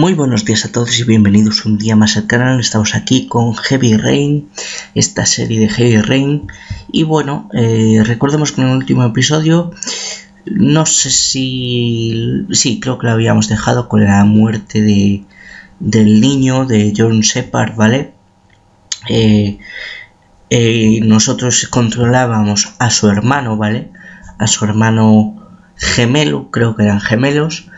Muy buenos días a todos y bienvenidos un día más al canal. Estamos aquí con Heavy Rain, esta serie de Heavy Rain. Y bueno, eh, recordemos que en el último episodio, no sé si... Sí, creo que lo habíamos dejado con la muerte de, del niño, de John Shepard, ¿vale? Eh, eh, nosotros controlábamos a su hermano, ¿vale? A su hermano gemelo, creo que eran gemelos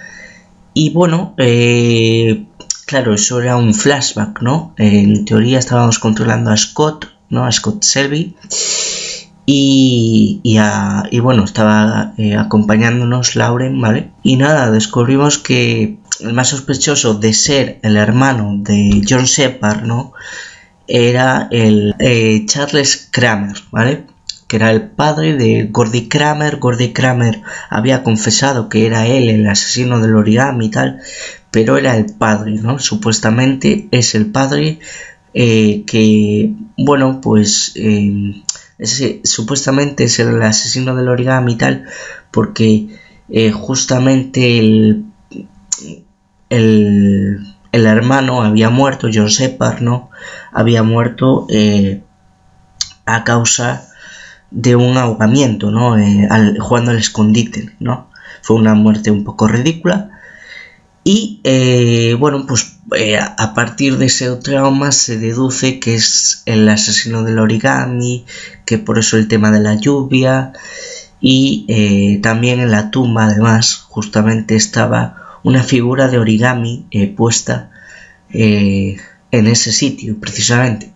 y bueno, eh, claro, eso era un flashback, ¿no? En teoría estábamos controlando a Scott, ¿no? A Scott Selby. Y, y, bueno, estaba eh, acompañándonos Lauren, ¿vale? Y nada, descubrimos que el más sospechoso de ser el hermano de John Shepard, ¿no? Era el eh, Charles Kramer, ¿vale? Que era el padre de Gordy Kramer. Gordy Kramer había confesado que era él el asesino del origami y tal, pero era el padre, ¿no? Supuestamente es el padre eh, que, bueno, pues eh, supuestamente es el asesino del origami y tal, porque eh, justamente el, el, el, hermano había muerto, John Shepard, ¿no? Había muerto a causa de un ahogamiento, ¿no? Eh, jugando al escondite, ¿no? Fue una muerte un poco ridícula. Y eh, bueno, pues eh, a partir de ese trauma se deduce que es el asesino del origami, que por eso el tema de la lluvia. Y también en la tumba, además, justamente estaba una figura de origami puesta en ese sitio, precisamente.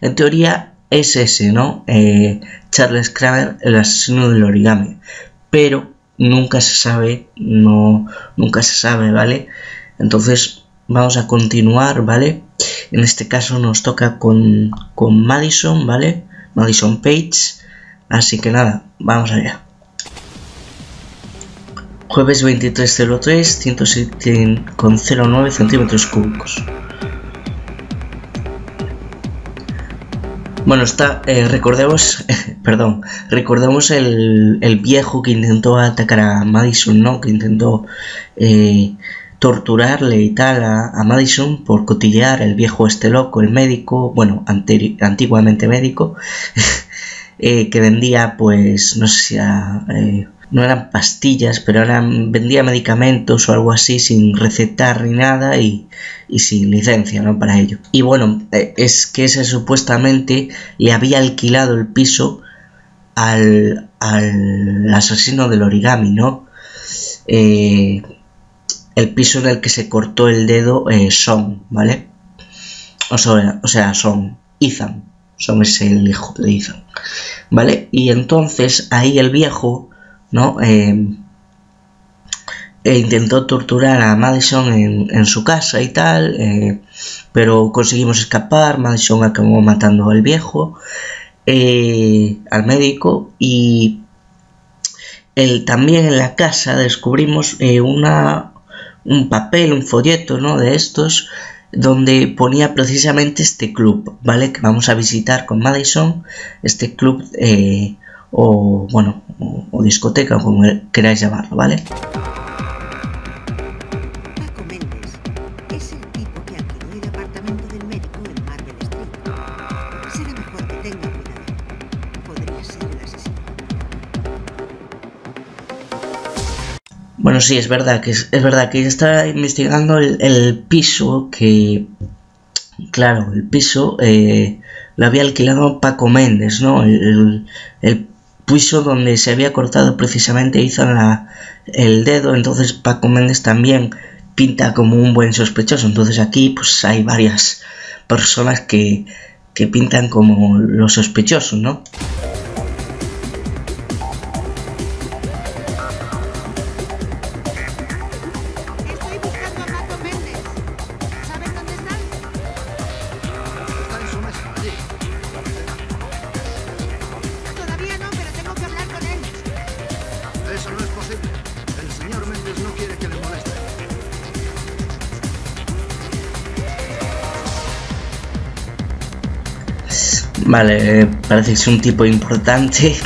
En teoría, es ese, ¿no? Eh, Charles Kramer, el asesino del origami. Pero nunca se sabe, no, nunca se sabe, ¿vale? Entonces vamos a continuar, ¿vale? En este caso nos toca con, con Madison, ¿vale? Madison Page. Así que nada, vamos allá. Jueves 2303, 107,09 centímetros cúbicos. Bueno, está, eh, recordemos, perdón, recordemos el, viejo que intentó atacar a Madison, ¿no? Que intentó eh, torturarle y tal a, Madison por cotillear el viejo este loco, el médico, bueno, antiguamente médico, eh, que vendía, pues, no sé si a, no eran pastillas, pero eran, vendía medicamentos o algo así sin recetar ni nada y, sin licencia ¿no? para ello. Y bueno, eh, es que ese supuestamente le había alquilado el piso al, al asesino del origami, ¿no? Eh, el piso en el que se cortó el dedo eh, Son, ¿vale? O sea, o sea, Son, Ethan. Son es el hijo de Ethan. ¿Vale? Y entonces ahí el viejo ¿no? Eh, e intentó torturar a Madison en, su casa y tal, eh, pero conseguimos escapar, Madison acabó matando al viejo, eh, al médico, y también en la casa descubrimos una, un papel, un folleto, ¿no? De estos, donde ponía precisamente este club, ¿vale? Que vamos a visitar con Madison, este club o bueno, o, discoteca, como queráis llamarlo, ¿vale? Es. Bueno, sí, es verdad que es, verdad que está investigando el, piso que, claro, el piso eh, lo había alquilado Paco Méndez, ¿no? El, el, piso donde se había cortado precisamente hizo el dedo, entonces Paco Méndez también pinta como un buen sospechoso. Entonces aquí pues hay varias personas que, que pintan como los sospechosos, ¿no? Vale, eh, parece que es un tipo importante.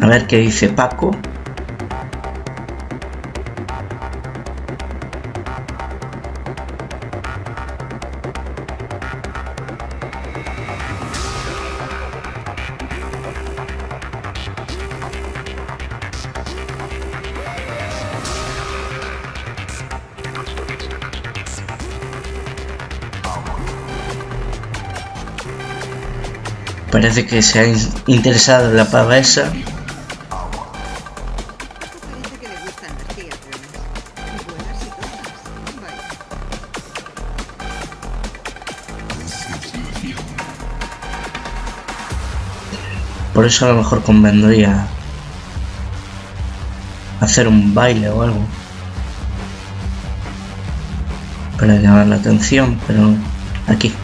A ver qué dice Paco. Parece que se ha interesado en la pava esa. Por eso a lo mejor convendría hacer un baile o algo. Para llamar la atención, pero aquí.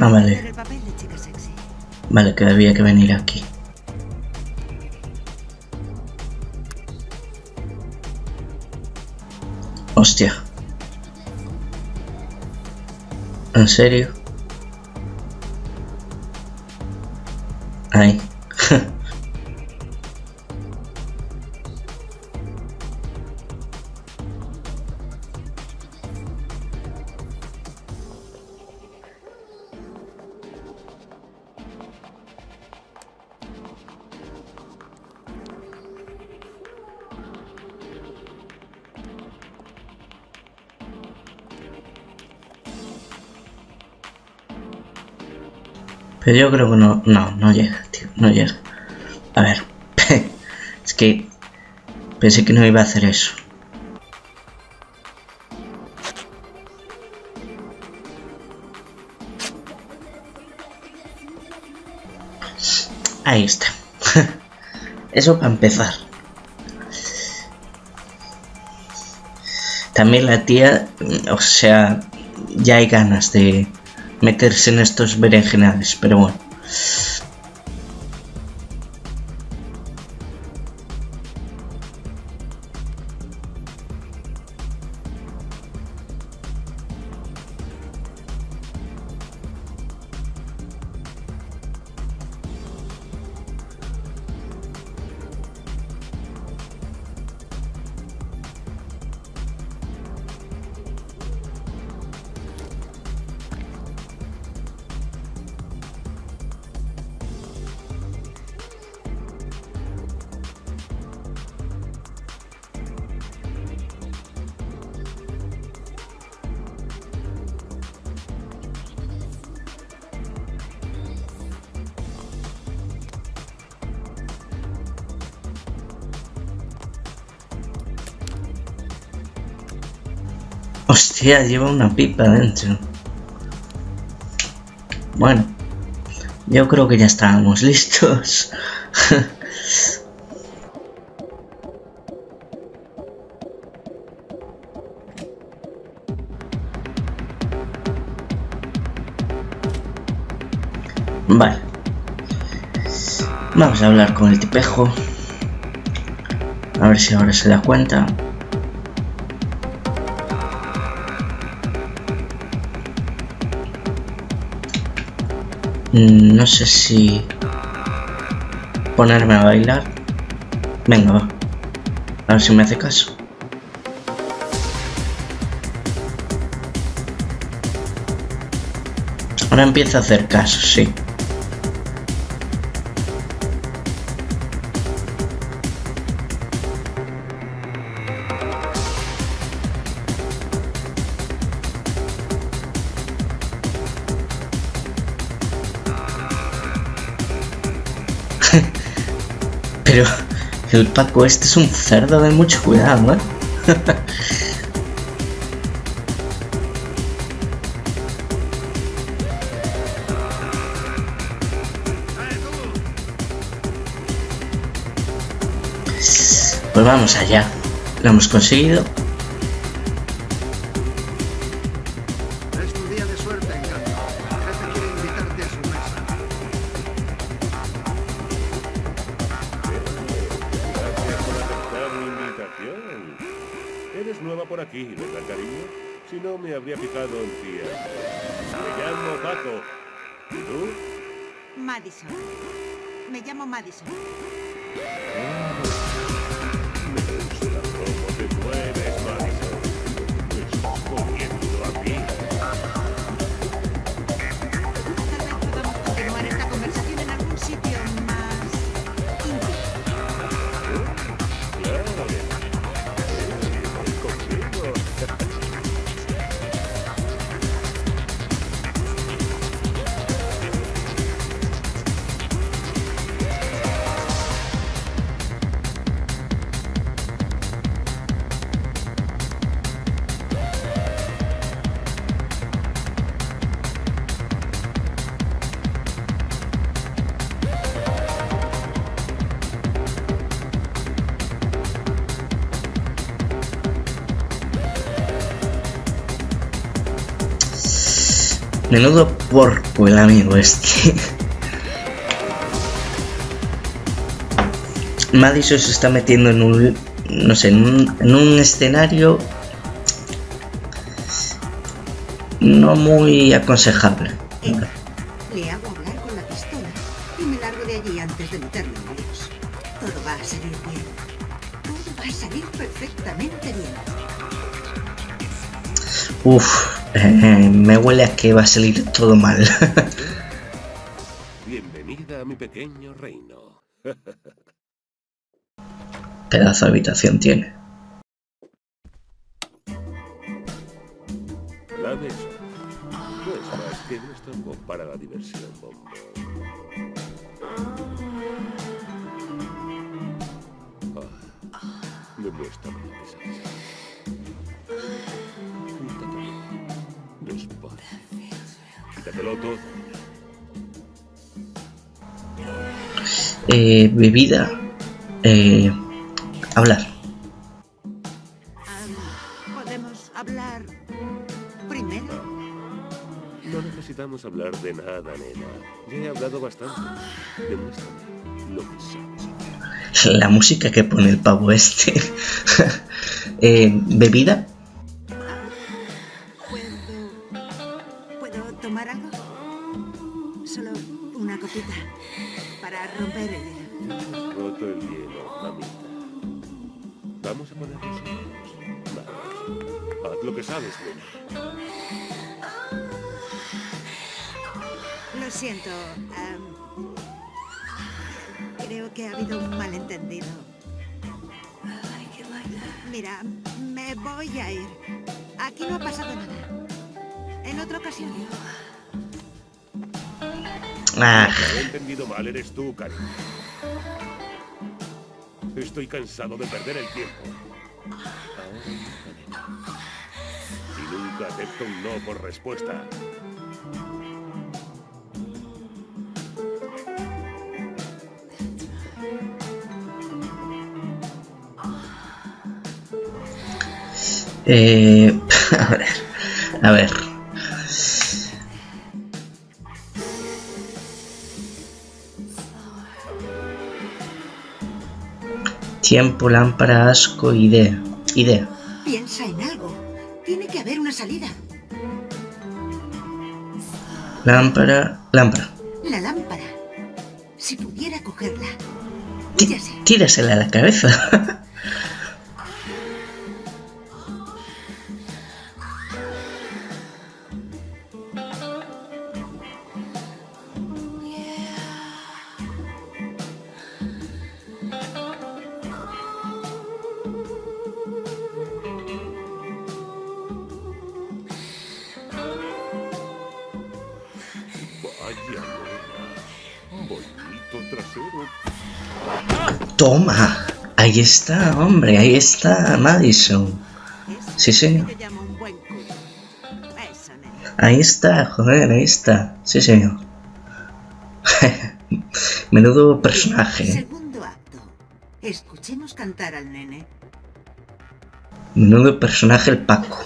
Ah, vale. Vale, que había que venir aquí. Hostia. ¿En serio? Yo creo que no, no, no llega, tío, no llega. A ver, es que pensé que no iba a hacer eso. Ahí está. Eso para empezar. También la tía, o sea, ya hay ganas de meterse en estos berenjenales, pero bueno. Lleva una pipa dentro. Bueno, yo creo que ya estábamos listos. vale. Vamos a hablar con el tipejo. A ver si ahora se da cuenta. No sé si ponerme a bailar. Venga, va. A ver si me hace caso. Ahora empieza a hacer caso, sí. Pero el Paco este es un cerdo de mucho cuidado, ¿eh? Pues vamos allá. Lo hemos conseguido. Menudo porco el amigo este. Madison se está metiendo en un, no sé, en un, en un escenario no muy aconsejable. Le hago hablar con la pistola y me largo de allí antes de meterme en líos. Todo va a salir bien. Todo va a salir perfectamente bien. Uf, eh, huele a que va a salir todo mal. Bienvenida a mi pequeño reino. Pedazo de habitación tiene. Eh, bebida. Eh, hablar. ¿Podemos hablar primero? No necesitamos hablar de nada, nena. Ya he hablado bastante. Demuéstrame lo que sabes. La música que pone el pavo este. Eh, bebida. Mira, me voy a ir. Aquí no ha pasado nada. En otra ocasión. Ah, Lo he entendido mal, eres tú, cariño. Estoy cansado de perder el tiempo. Ahora. Y nunca acepto un no por respuesta. Eh, a ver. A ver. Tiempo, lámpara, asco, idea. Idea. Piensa en algo. Tiene que haber una salida. Lámpara, lámpara. La lámpara. Si pudiera cogerla. Tírasela a la cabeza. Toma. Ahí está, hombre, ahí está Madison. Sí, señor. Ahí está, joder, ahí está. Sí, señor. Menudo personaje. ¿eh? Segundo acto. Escuchemos cantar al nene. Menudo personaje el Paco.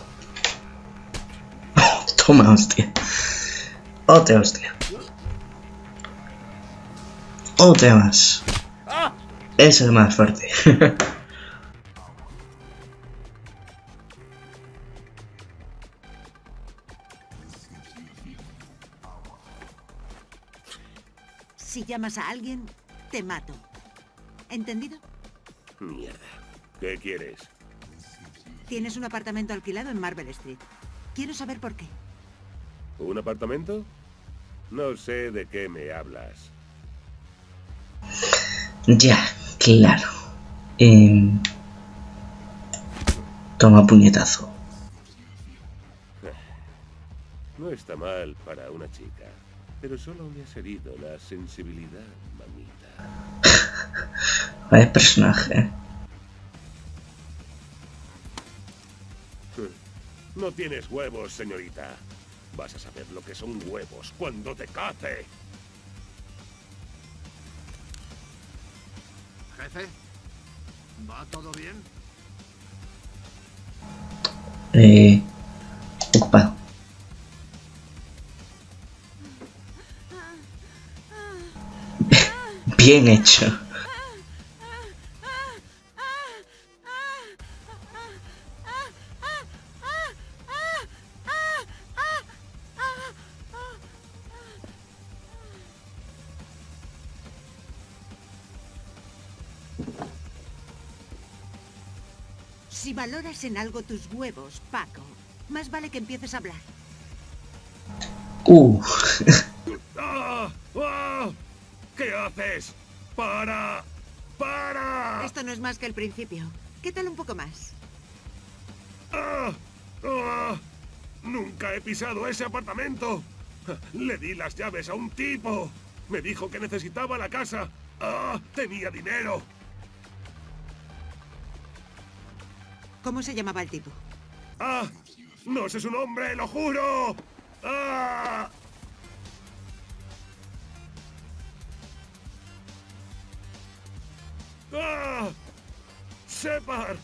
Toma, hostia. Otra hostia. Otra más. Es más fuerte. Si llamas a alguien, te mato. ¿Entendido? Mierda. ¿Qué quieres? Tienes un apartamento alquilado en Marble Street. Quiero saber por qué. ¿Un apartamento? No sé de qué me hablas. ya, claro. Em, toma puñetazo. No está mal para una chica, pero solo me has herido la sensibilidad, mamita. Vaya personaje. ¿eh? No tienes huevos, señorita. Vas a saber lo que son huevos cuando te cate. Jefe, ¿va todo bien? Eh, ocupado. Bien hecho. En algo tus huevos, Paco, más vale que empieces a hablar. Uh, ¡Ah! ¡Ah! ¿Qué haces? ¡Para! ¡Para! Esto no es más que el principio. ¿Qué tal un poco más? ¡Ah! ¡Ah! Nunca he pisado ese apartamento. Le di las llaves a un tipo. Me dijo que necesitaba la casa. ¡Ah! Tenía dinero. ¿Cómo se llamaba el tipo? ¡Ah! No sé su nombre, lo juro. ¡Ah! ¡Ah! ¡Separ!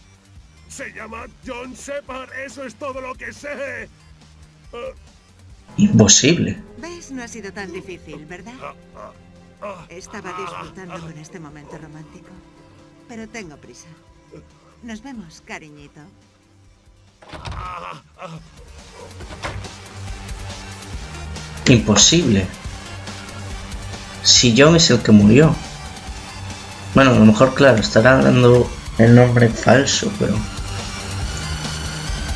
Se llama John Separ, eso es todo lo que sé. Ah, imposible. ¿Ves? No ha sido tan difícil, ¿verdad? ah, ah. Estaba disfrutando con este momento romántico. Pero tengo prisa. Nos vemos, cariñito. Imposible. Si John es el que murió. Bueno, a lo mejor, claro, estará dando el nombre falso, pero...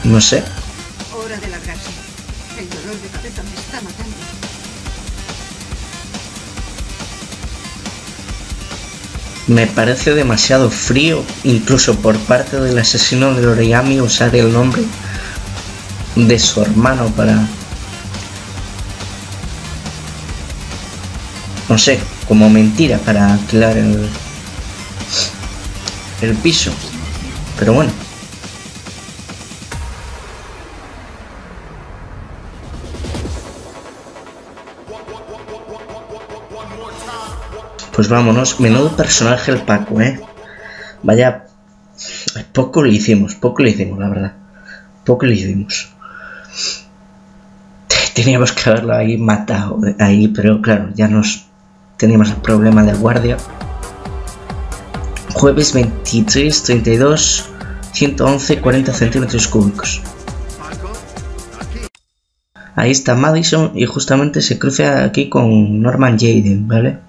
No sé. Me parece demasiado frío, incluso por parte del asesino del origami, usar el nombre de su hermano para... No sé, como mentira para alquilar el, el piso. Pero bueno. Pues vámonos, menudo personaje el Paco, ¿eh? Vaya, poco le hicimos, poco le hicimos, la verdad. Poco le hicimos. Teníamos que haberlo ahí matado, ahí, pero claro, ya nos teníamos el problema de guardia. Jueves 23, 32, 111, 40 centímetros cúbicos. Ahí está Madison y justamente se cruza aquí con Norman Jaden, ¿vale?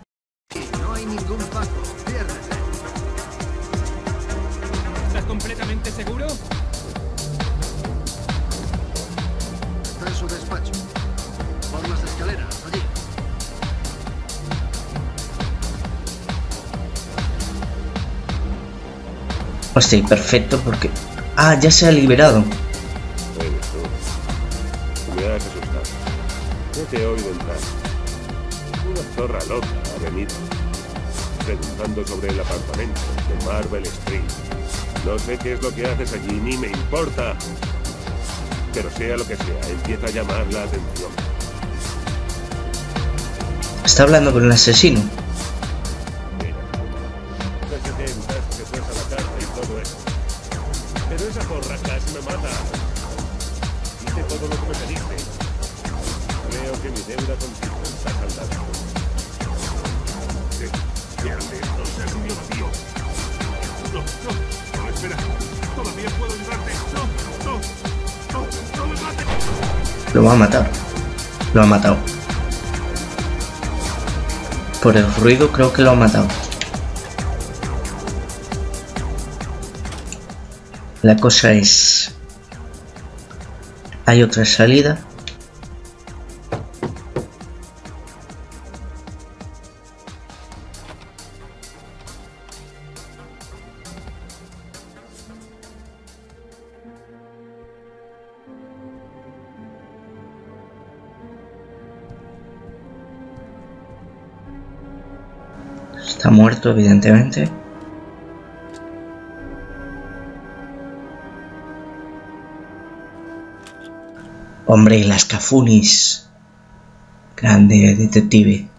Perfecto porque... Ah, ya se ha liberado. Me has asustado. Te he oído entrar. Una zorra loca ha venido. Preguntando sobre el apartamento. de Marvel Street. No sé qué es lo que haces allí, ni me importa. Pero sea lo que sea, empieza a llamar la atención. Está hablando con el asesino. Lo ha matado. Por el ruido creo que lo ha matado. La cosa es... Hay otra salida. Muerto, evidentemente. Hombre, las Cafunis. Grande detective.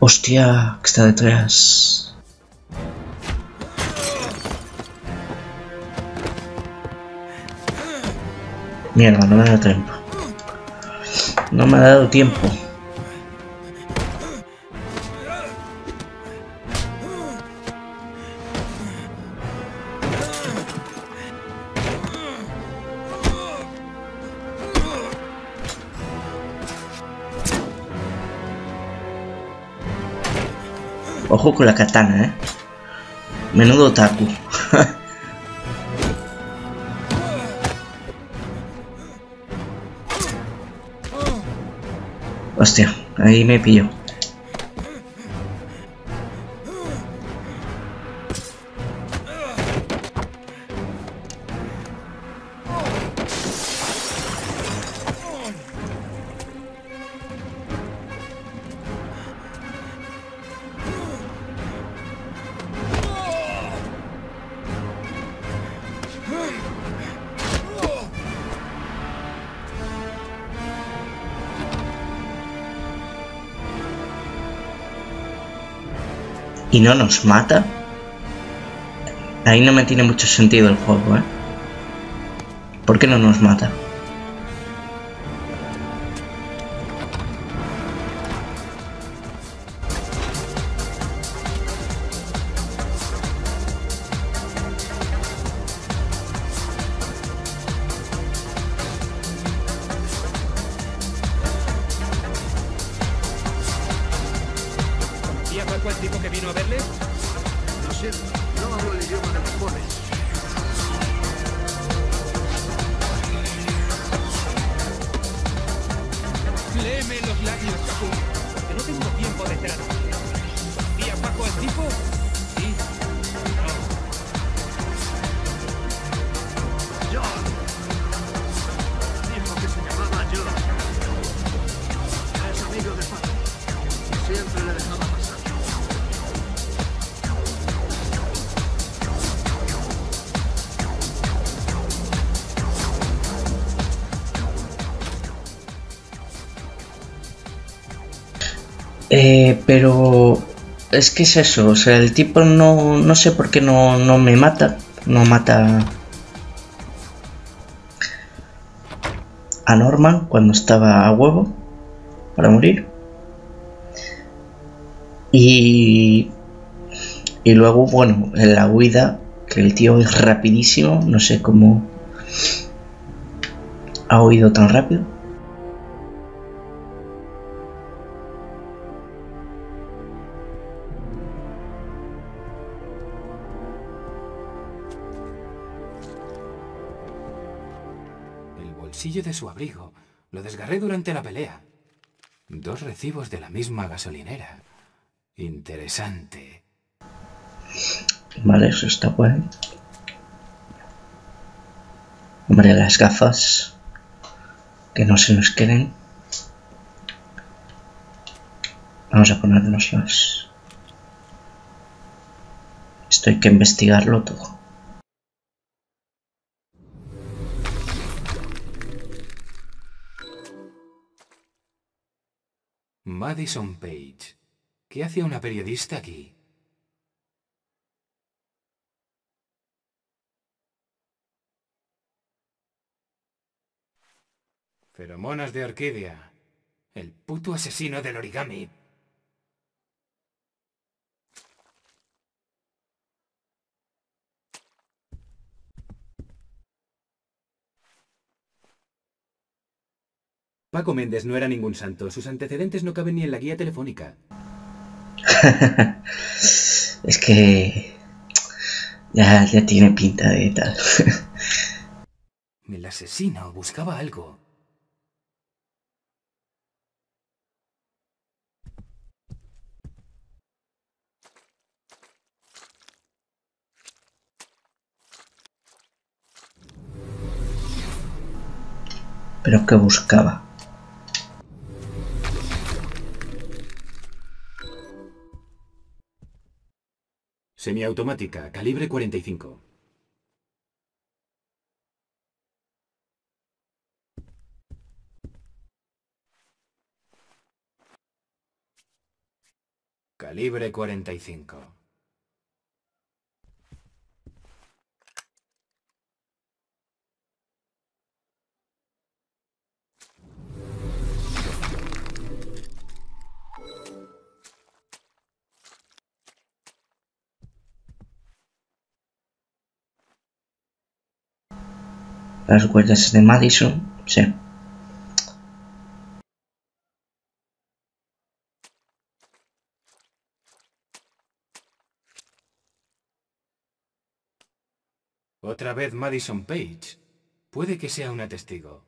Hostia, que está detrás. Mierda, no me ha dado tiempo. No me ha dado tiempo. Ojo con la katana, eh. Menudo otaku. Hostia, ahí me pilló. Y no nos mata, ahí no me tiene mucho sentido el juego, ¿eh? ¿Por qué no nos mata? Es que es eso, o sea, el tipo no, no sé por qué no, no me mata, no mata a Norman cuando estaba a huevo para morir. Y, y luego, bueno, en la huida, que el tío es rapidísimo, no sé cómo ha huido tan rápido. De su abrigo lo desgarré durante la pelea. Dos recibos de la misma gasolinera. Interesante. Vale, eso está guay. Hombre, las gafas. Que no se nos queden. Vamos a ponérnoslas. Esto hay que investigarlo todo. Madison Page. ¿Qué hace una periodista aquí? Feromonas de orquídea. El puto asesino del origami. Paco Méndez no era ningún santo. Sus antecedentes no caben ni en la guía telefónica. es que ya, ya tiene pinta de tal. El asesino buscaba algo. Pero que buscaba. Semiautomática, calibre 45. Calibre 45. Las huellas de Madison, sí. Otra vez Madison Page. Puede que sea una testigo.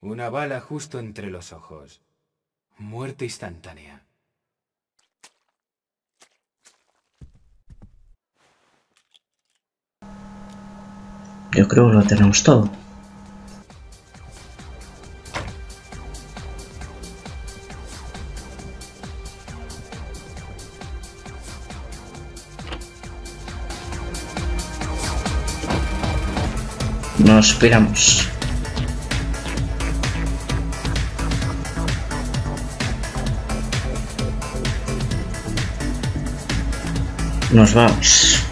Una bala justo entre los ojos. Muerte instantánea. Yo creo que lo tenemos todo. Nos piramos. Nos vamos.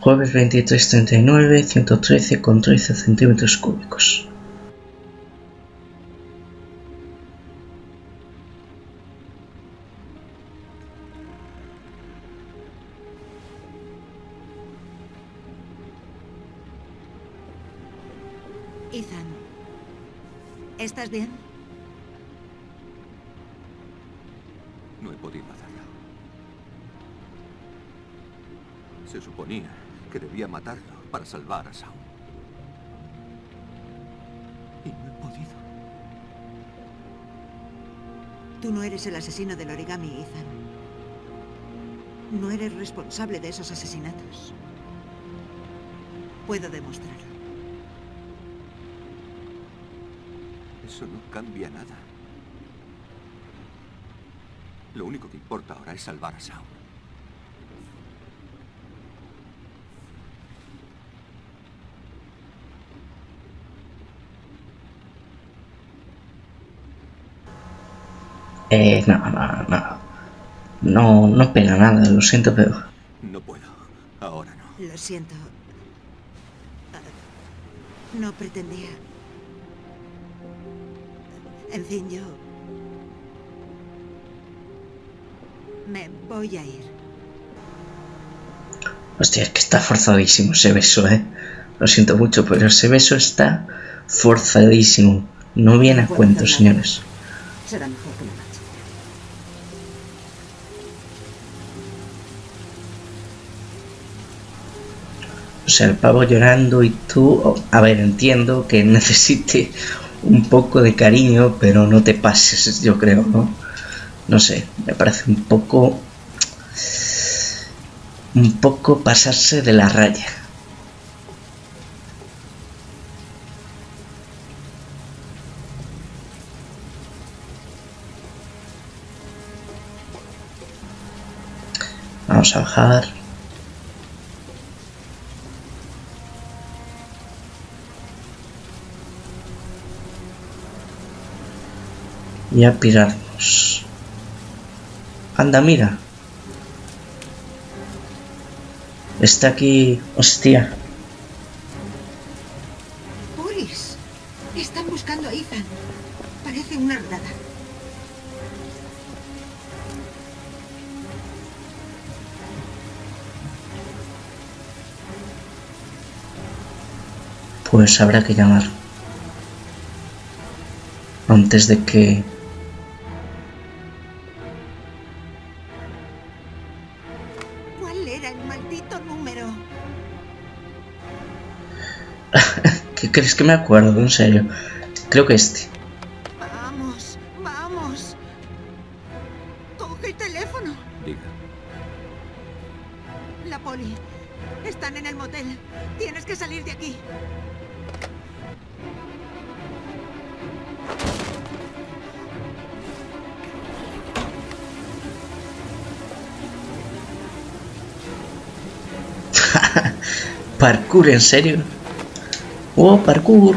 Jueves 2339, 113 con 13 centímetros cúbicos. Asesino del origami, Ethan. No eres responsable de esos asesinatos. Puedo demostrarlo. Eso no cambia nada. Lo único que importa ahora es salvar a Saul. Eh, no, no, no. No, no pega nada, lo siento, pero... No puedo. Ahora no. Lo siento. No pretendía. En fin, yo... Me voy a ir. Hostia, es que está forzadísimo ese beso, eh. Lo siento mucho, pero ese beso está forzadísimo. No viene a cuento, señores. Será mejor que O sea, el pavo llorando y tú... A ver, entiendo que necesite un poco de cariño, pero no te pases, yo creo, ¿no? No sé, me parece un poco... un poco pasarse de la raya. Vamos a bajar. Y a pirarnos. Anda, mira. Está aquí. Hostia. Boris, están buscando a Ethan. Parece una redada. Pues habrá que llamar. Antes de que... crees que me acuerdo? En serio. Creo que este. Vamos, vamos. Coge el teléfono. Diga. La poli. Están en el motel. Tienes que salir de aquí. Parkour, ¿en serio? Oh, parkour.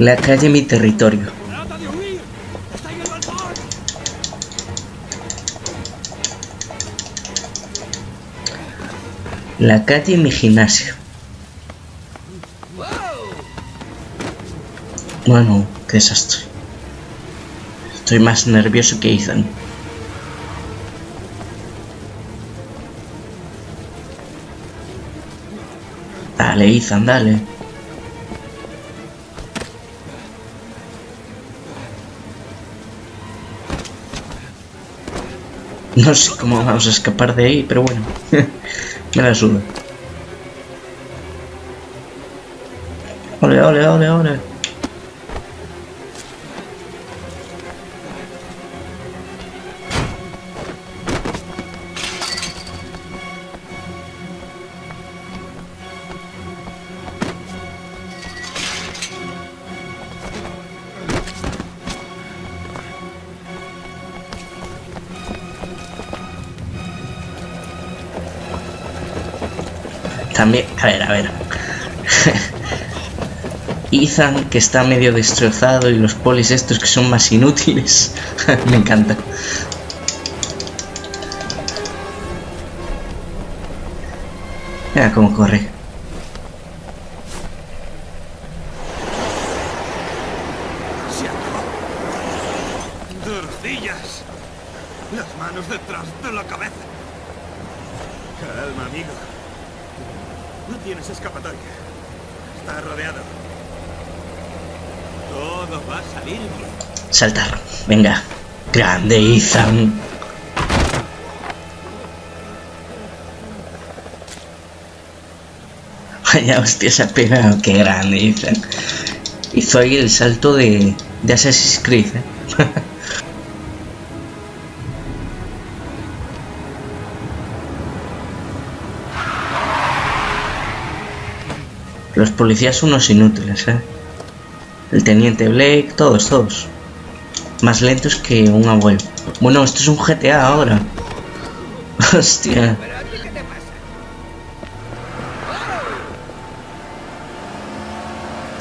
La calle mi territorio. La calle mi gimnasio. Bueno, qué desastre. Estoy más nervioso que Ethan. Dale, Ethan, dale. No sé cómo vamos a escapar de ahí, pero bueno. Me la suda. Ole, ole, ole, ole. Que está medio destrozado, y los polis estos que son más inútiles. Me encanta. Mira cómo corre. Se acabó. De rodillas. Las manos detrás de la cabeza. Calma, amigo. No tienes escapatoria. Está rodeado. Todo va a salir bien. Saltar. Venga. Vaya hostia, se ha pegado. Qué grande, Ethan. Hizo ahí el salto de, de Assassin's Creed. ¿eh? Los policías unos inútiles, ¿eh? El teniente Blake, todos, todos. Más lentos que un abuelo. Bueno, esto es un GTA ahora. Hostia.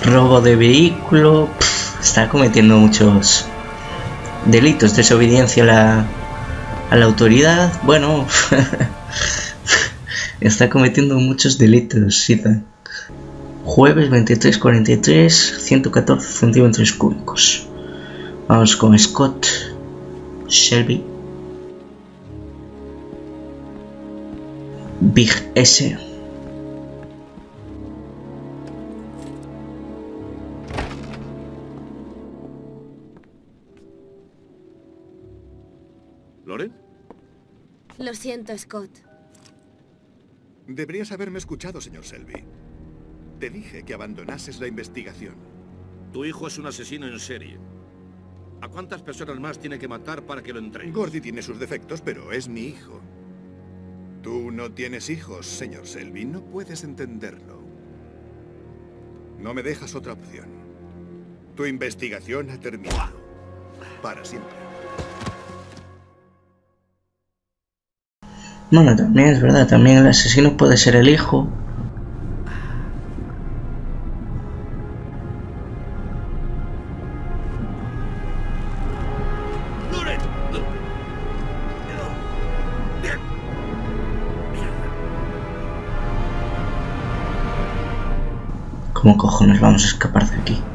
Robo de vehículo. está cometiendo muchos delitos. Desobediencia a la, a la autoridad. Bueno. está cometiendo muchos delitos, Ethan. Jueves 23-43, 114 centímetros cúbicos. Vamos con Scott Shelby. Big S. ¿Loren? Lo siento, Scott. Deberías haberme escuchado, señor Selby. Te dije que abandonases la investigación. Tu hijo es un asesino en serie. ¿A cuántas personas más tiene que matar para que lo entregue? Gordy tiene sus defectos, pero es mi hijo. Tú no tienes hijos, señor Selby. No puedes entenderlo. No me dejas otra opción. Tu investigación ha terminado. Para siempre. Bueno, también es verdad, también el asesino puede ser el hijo. ¿Cómo cojones vamos a escapar de aquí?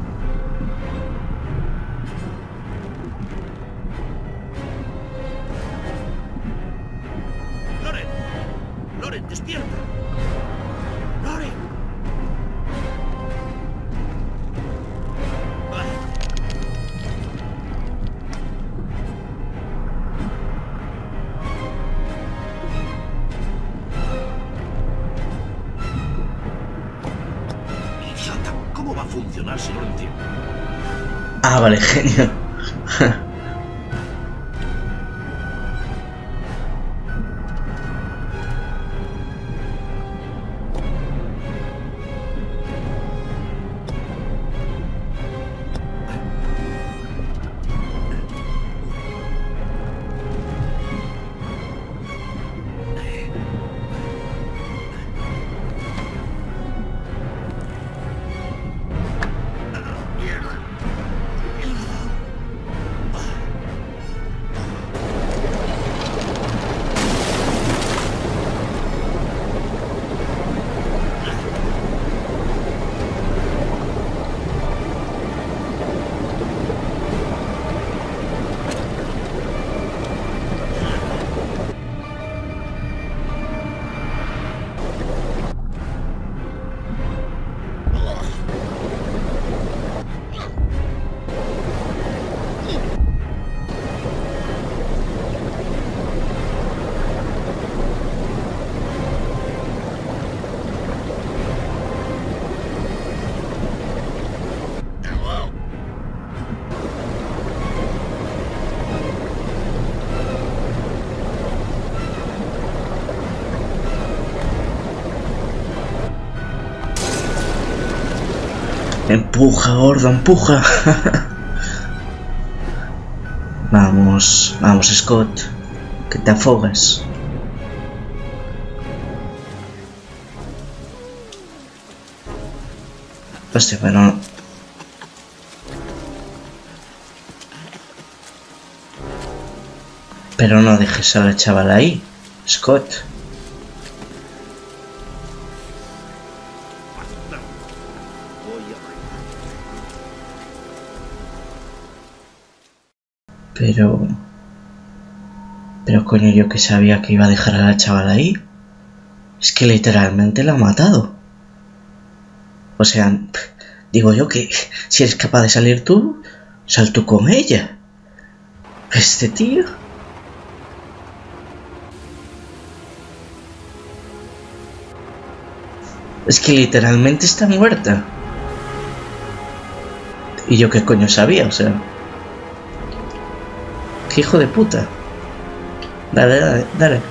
Vale, genio. Empuja, gordo, empuja. vamos, vamos, Scott. Que te afogas. Hostia, pero... Pero no dejes a la chavala ahí, Scott. Pero... Pero coño, yo que sabía que iba a dejar a la chavala ahí. Es que literalmente la ha matado. O sea, digo yo que si eres capaz de salir tú, sal tú con ella. Este tío. Es que literalmente está muerta. Y yo qué coño sabía, o sea. ¡Qué hijo de puta! Dale, dale, dale.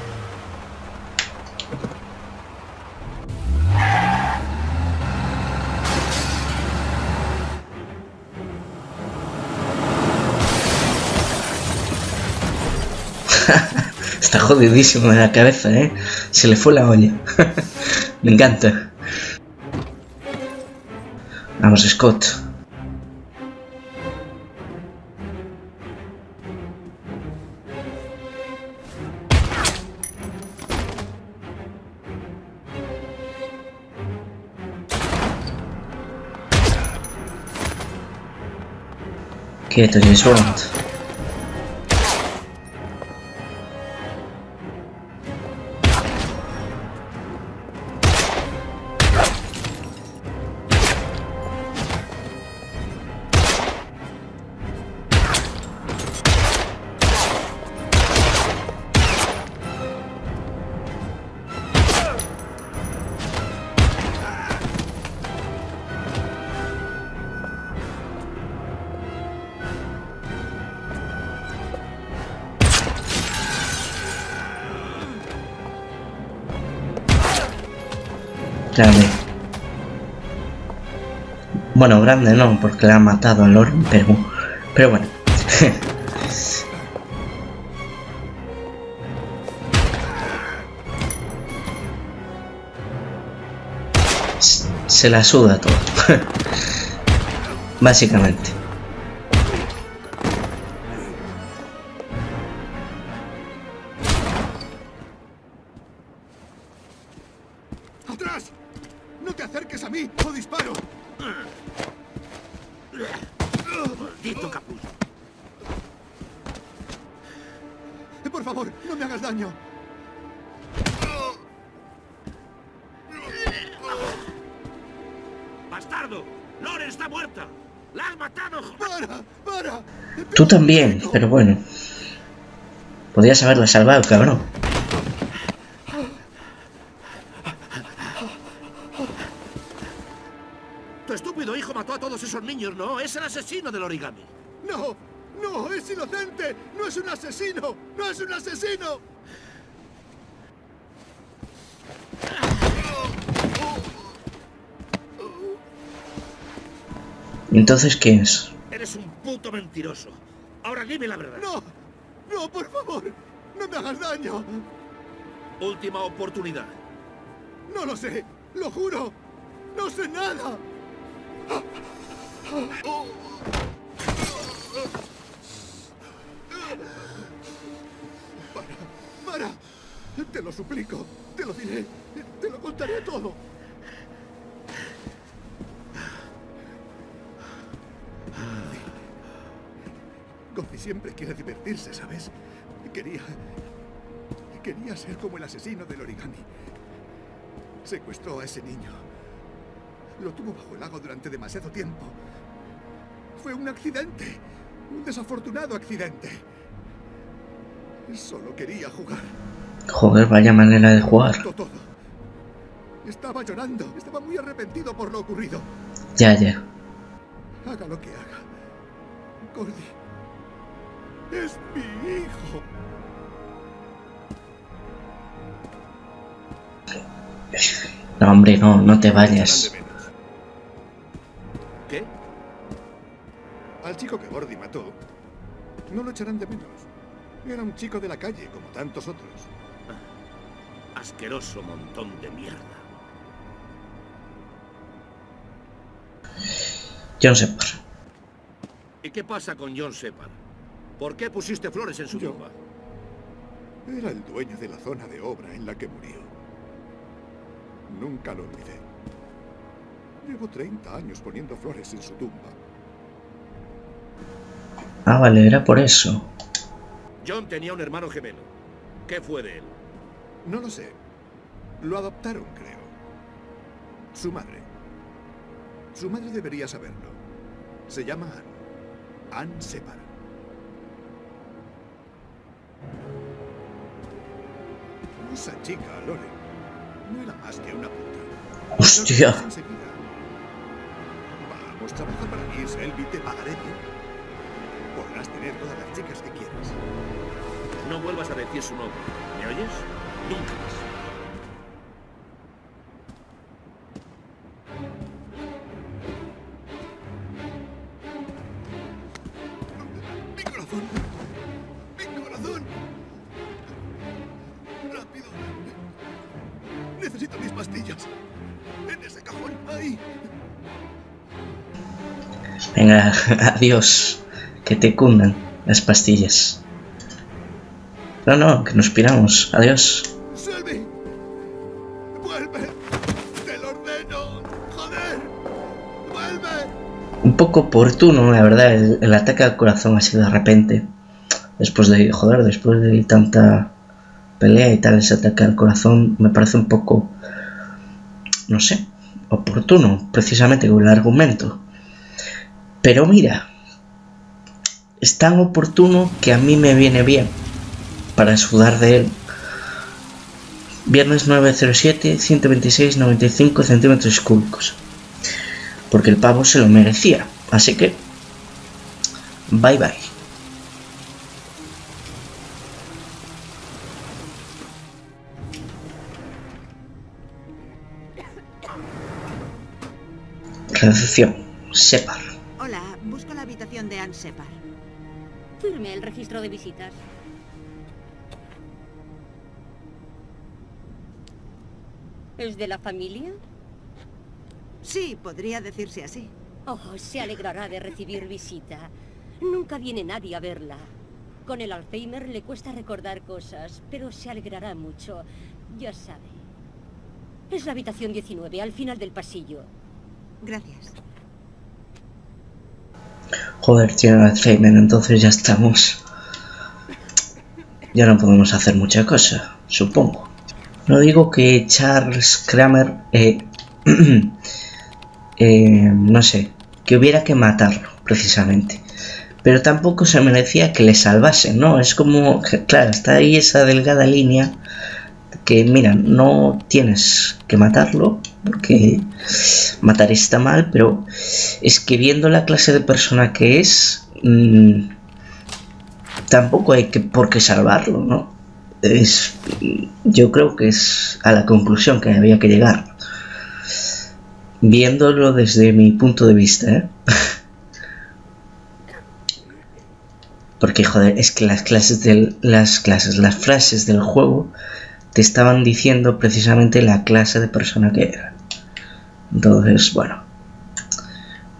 Está jodidísimo de la cabeza, ¿eh? Se le fue la olla. Me encanta. Vamos, Scott. Geht er hier schon? Grande no, porque le ha matado al Loren, pero, pero bueno. Se la suda todo. Básicamente. También, pero bueno. Podrías haberla salvado, cabrón. Tu estúpido hijo mató a todos esos niños, ¿no? Es el asesino del origami. ¡No! ¡No! ¡Es inocente! ¡No es un asesino! ¡No es un asesino! Entonces, ¿qué es? Eres un puto mentiroso. Dime la verdad. ¡No! ¡No, por favor! ¡No me hagas daño! Última oportunidad. ¡No lo sé! ¡Lo juro! ¡No sé nada! ¡Para! ¡Para! Te lo suplico. Te lo diré. ¿Sabes? Quería... Quería ser como el asesino del origami. Secuestró a ese niño. Lo tuvo bajo el lago durante demasiado tiempo. Fue un accidente. Un desafortunado accidente. Solo quería jugar. Joder, vaya manera de jugar. Estaba llorando. Estaba muy arrepentido por lo ocurrido. Ya, ya. Haga lo que haga. Gordy. Es mi hijo. No, hombre, no, no te vayas. ¿Qué? Al chico que Gordy mató, no lo echarán de menos. Era un chico de la calle, como tantos otros. Asqueroso montón de mierda. John Separ. ¿Y qué pasa con John Shepard? ¿Por qué pusiste flores en su Yo- tumba? Era el dueño de la zona de obra en la que murió. Nunca lo olvidé. Llevo 30 años poniendo flores en su tumba. Ah, vale, era por eso. John tenía un hermano gemelo. ¿Qué fue de él? No lo sé. Lo adoptaron, creo. Su madre. Su madre debería saberlo. Se llama Anne. Anne Separ. Esa chica, Lore, no era más que una puta. Hostia. Vamos, trabaja para mí, Selby, te pagaré bien. Podrás tener todas las chicas que quieras. No vuelvas a decir su nombre. ¿Me oyes? Nunca más. adiós. Que te cundan las pastillas. No, no, que nos piramos. Adiós. ¡Selby! ¡Vuelve! ¡Te lo ordeno! ¡Joder! ¡Vuelve! Un poco oportuno, la verdad, el, el ataque al corazón así de repente. Después de, joder, después de tanta pelea y tal, ese ataque al corazón me parece un poco, no sé, oportuno, precisamente con el argumento. Pero mira, es tan oportuno que a mí me viene bien para sudar de él. Viernes 907, 126, 95 centímetros cúbicos. Porque el pavo se lo merecía. Así que, bye bye. Recepción. Separ. Habitación de Anne Separ. Firme el registro de visitas. ¿Es de la familia? Sí, podría decirse así. Oh, se alegrará de recibir visita. Nunca viene nadie a verla. Con el Alzheimer le cuesta recordar cosas, pero se alegrará mucho. Ya sabe. Es la habitación 19, al final del pasillo. Gracias. Joder, tiene Alzheimer, entonces ya estamos. Ya no podemos hacer mucha cosa, supongo. No digo que Charles Kramer, eh, eh, no sé, que hubiera que matarlo, precisamente. Pero tampoco se merecía que le salvasen, ¿no? Es como, claro, está ahí esa delgada línea que, mira, no tienes que matarlo, porque matar está mal, pero es que viendo la clase de persona que es, mmm, tampoco hay que por qué salvarlo, ¿no? Es, yo creo que es a la conclusión que había que llegar. Viéndolo desde mi punto de vista, ¿eh? Porque, joder, es que las clases del, las clases, las frases del juego te estaban diciendo precisamente la clase de persona que era. Entonces, bueno.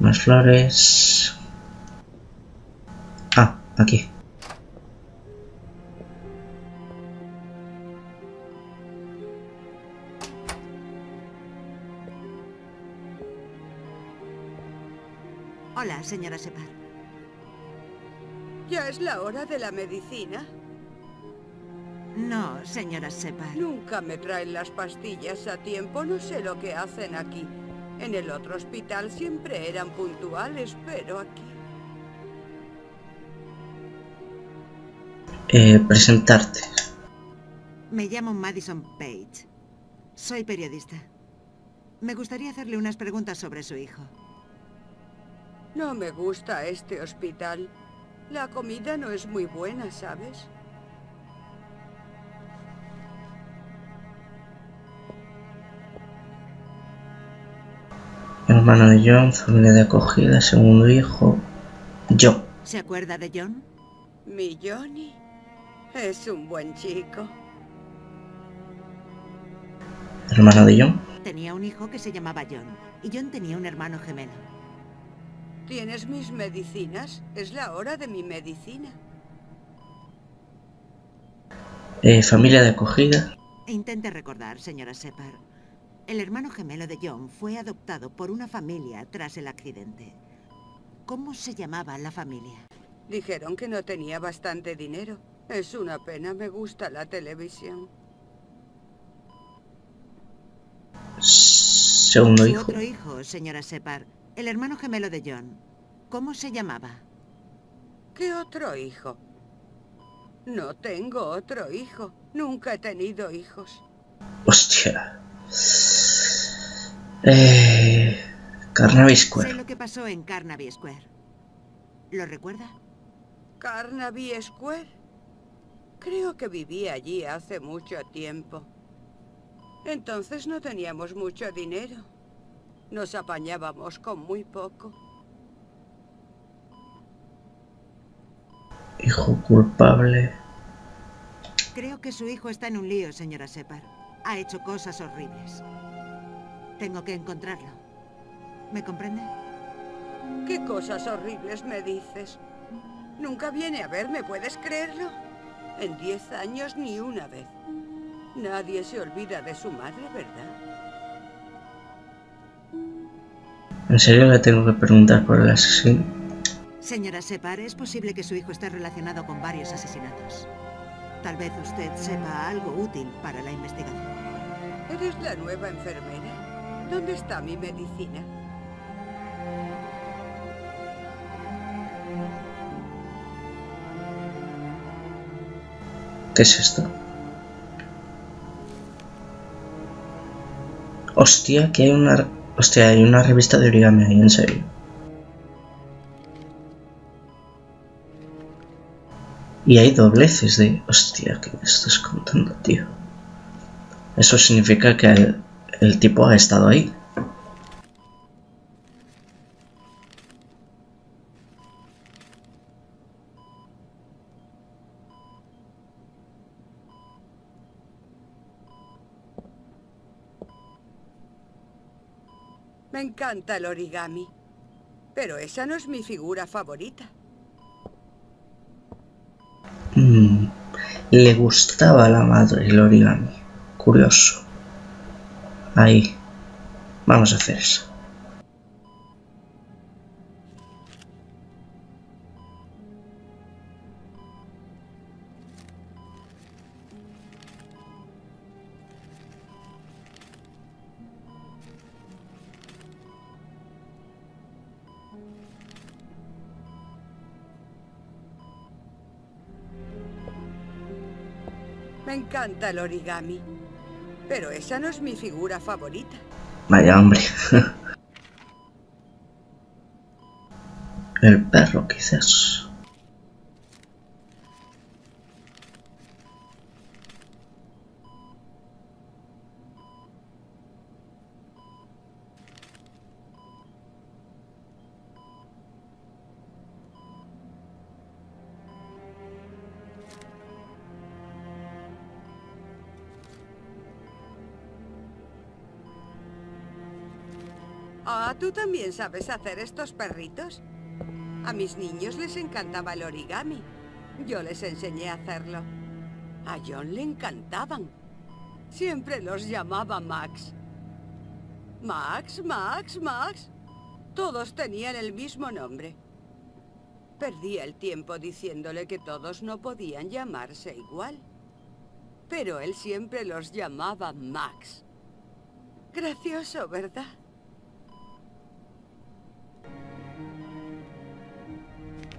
Más flores. Ah, aquí. Hola, señora Separ. ¿Ya es la hora de la medicina? No, señora Separ. Nunca me traen las pastillas a tiempo, no sé lo que hacen aquí. En el otro hospital siempre eran puntuales, pero aquí... Eh, presentarte. Me llamo Madison Page. Soy periodista. Me gustaría hacerle unas preguntas sobre su hijo. No me gusta este hospital. La comida no es muy buena, ¿sabes? Hermano de John, familia de acogida, segundo hijo. Yo. ¿Se acuerda de John? Mi Johnny es un buen chico. Hermano de John. Tenía un hijo que se llamaba John. Y John tenía un hermano gemelo. ¿Tienes mis medicinas? Es la hora de mi medicina. Eh, familia de acogida. Intente recordar, señora Separ. El hermano gemelo de John fue adoptado por una familia tras el accidente. ¿Cómo se llamaba la familia? Dijeron que no tenía bastante dinero. Es una pena, me gusta la televisión. Segundo Su otro hijo, señora Separ. El hermano gemelo de John. ¿Cómo se llamaba? ¿Qué otro hijo? No tengo otro hijo. Nunca he tenido hijos. Hostia. Eh, Carnaby Sé Square. lo que pasó en Carnaby Square. ¿Lo recuerda? ¿Carnaby Square? Creo que viví allí hace mucho tiempo. Entonces no teníamos mucho dinero. Nos apañábamos con muy poco. Hijo culpable. Creo que su hijo está en un lío, señora Separ. Ha hecho cosas horribles. Tengo que encontrarlo. ¿Me comprende? ¿Qué cosas horribles me dices? Nunca viene a verme, ¿puedes creerlo? En diez años ni una vez. Nadie se olvida de su madre, ¿verdad? ¿En serio le tengo que preguntar por el asesino? Señora Separ, es posible que su hijo esté relacionado con varios asesinatos. Tal vez usted sepa algo útil para la investigación. ¿Eres la nueva enfermera? ¿Dónde está mi medicina? ¿Qué es esto? Hostia, que hay una... Hostia, hay una revista de origami ahí, en serio. Y hay dobleces de... Hostia, ¿qué me estás contando, tío? Eso significa que el, el tipo ha estado ahí. Me encanta el origami, pero esa no es mi figura favorita. Mm, le gustaba la madre el origami. Curioso. Ahí. Vamos a hacer eso. Encanta el origami. Pero esa no es mi figura favorita. Vaya hombre. El perro, quizás. ¿Tú también sabes hacer estos perritos? A mis niños les encantaba el origami. Yo les enseñé a hacerlo. A John le encantaban. Siempre los llamaba Max. Max, Max, Max. Todos tenían el mismo nombre. Perdí el tiempo diciéndole que todos no podían llamarse igual. Pero él siempre los llamaba Max. Gracioso, ¿verdad?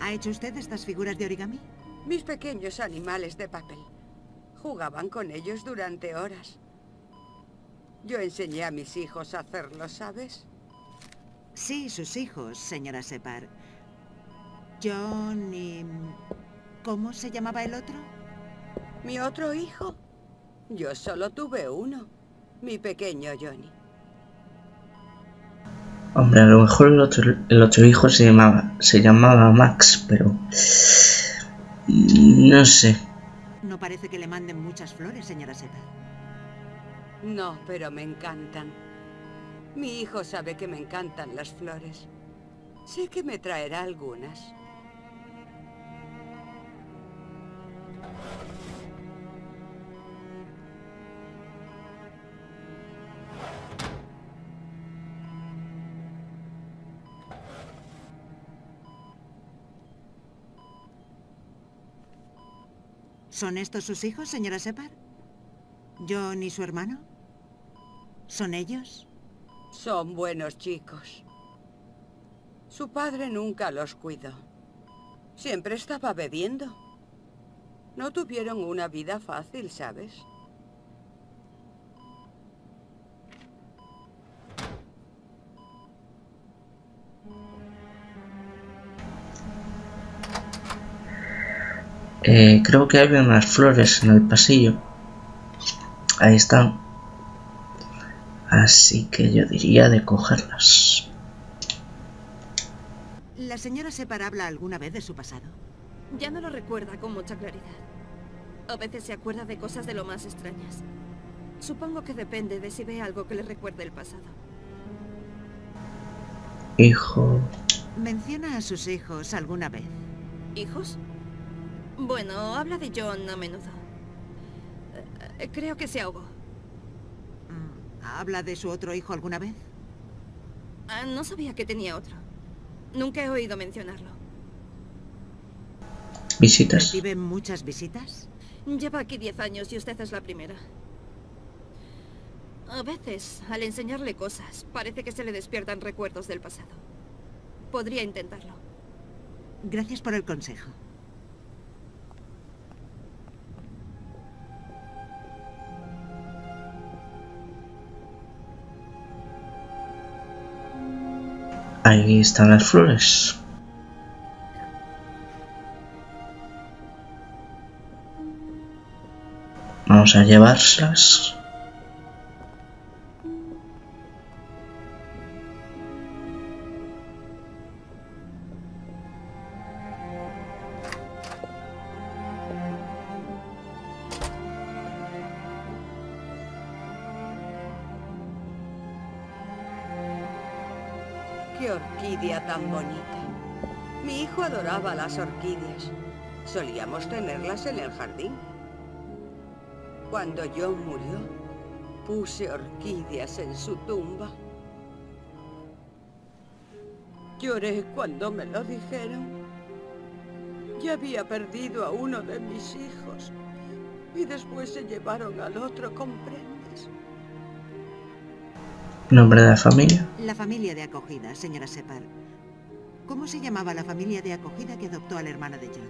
¿Ha hecho usted estas figuras de origami? Mis pequeños animales de papel. Jugaban con ellos durante horas. Yo enseñé a mis hijos a hacerlo, ¿sabes? Sí, sus hijos, señora Separ. John y... ¿Cómo se llamaba el otro? ¿Mi otro hijo? Yo solo tuve uno. Mi pequeño Johnny. Hombre, a lo mejor el otro, el otro hijo se llamaba, se llamaba Max, pero... No sé. No parece que le manden muchas flores, señora Separ. No, pero me encantan. Mi hijo sabe que me encantan las flores. Sé que me traerá algunas. ¿Son estos sus hijos, señora Separ? ¿John y su hermano? ¿Son ellos? Son buenos chicos. Su padre nunca los cuidó. Siempre estaba bebiendo. No tuvieron una vida fácil, ¿sabes? Eh, creo que hay unas flores en el pasillo. Ahí están. Así que yo diría de cogerlas. ¿La señora Separ habla alguna vez de su pasado? Ya no lo recuerda con mucha claridad. A veces se acuerda de cosas de lo más extrañas. Supongo que depende de si ve algo que le recuerde el pasado. Hijo. ¿Menciona a sus hijos alguna vez? ¿Hijos? Bueno, habla de John a menudo. Eh, creo que se ahogó. ¿Habla de su otro hijo alguna vez? Ah, no sabía que tenía otro. Nunca he oído mencionarlo. ¿Visitas? ¿Recibe muchas visitas? Lleva aquí 10 años y usted es la primera. A veces, al enseñarle cosas, parece que se le despiertan recuerdos del pasado. Podría intentarlo. Gracias por el consejo. Ahí están las flores. Vamos a llevárselas. Las orquídeas. Solíamos tenerlas en el jardín. Cuando John murió, puse orquídeas en su tumba. Lloré cuando me lo dijeron. Ya había perdido a uno de mis hijos y después se llevaron al otro, ¿comprendes? ¿Nombre de la familia? La familia de acogida, señora Separ. ¿Cómo se llamaba la familia de acogida que adoptó al hermano de John?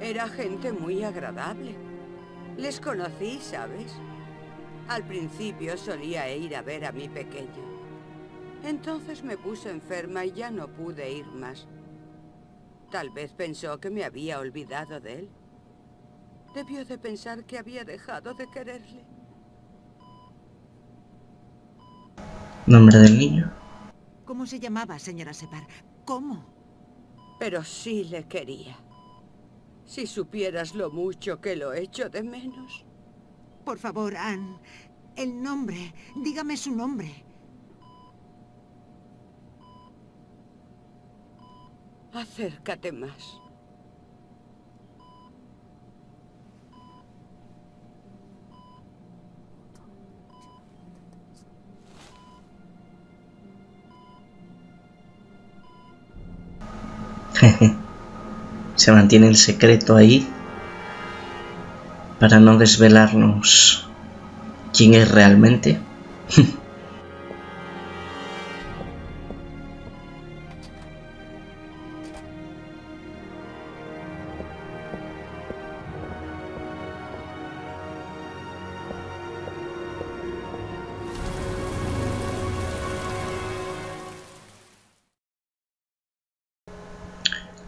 Era gente muy agradable. Les conocí, ¿sabes? Al principio solía ir a ver a mi pequeño. Entonces me puse enferma y ya no pude ir más. Tal vez pensó que me había olvidado de él. Debió de pensar que había dejado de quererle. ¿Nombre del niño? ¿Cómo se llamaba, señora Separ? ¿Cómo? Pero sí le quería. Si supieras lo mucho que lo echo de menos. Por favor, Anne. El nombre. Dígame su nombre. Acércate más. Se mantiene el secreto ahí para no desvelarnos quién es realmente.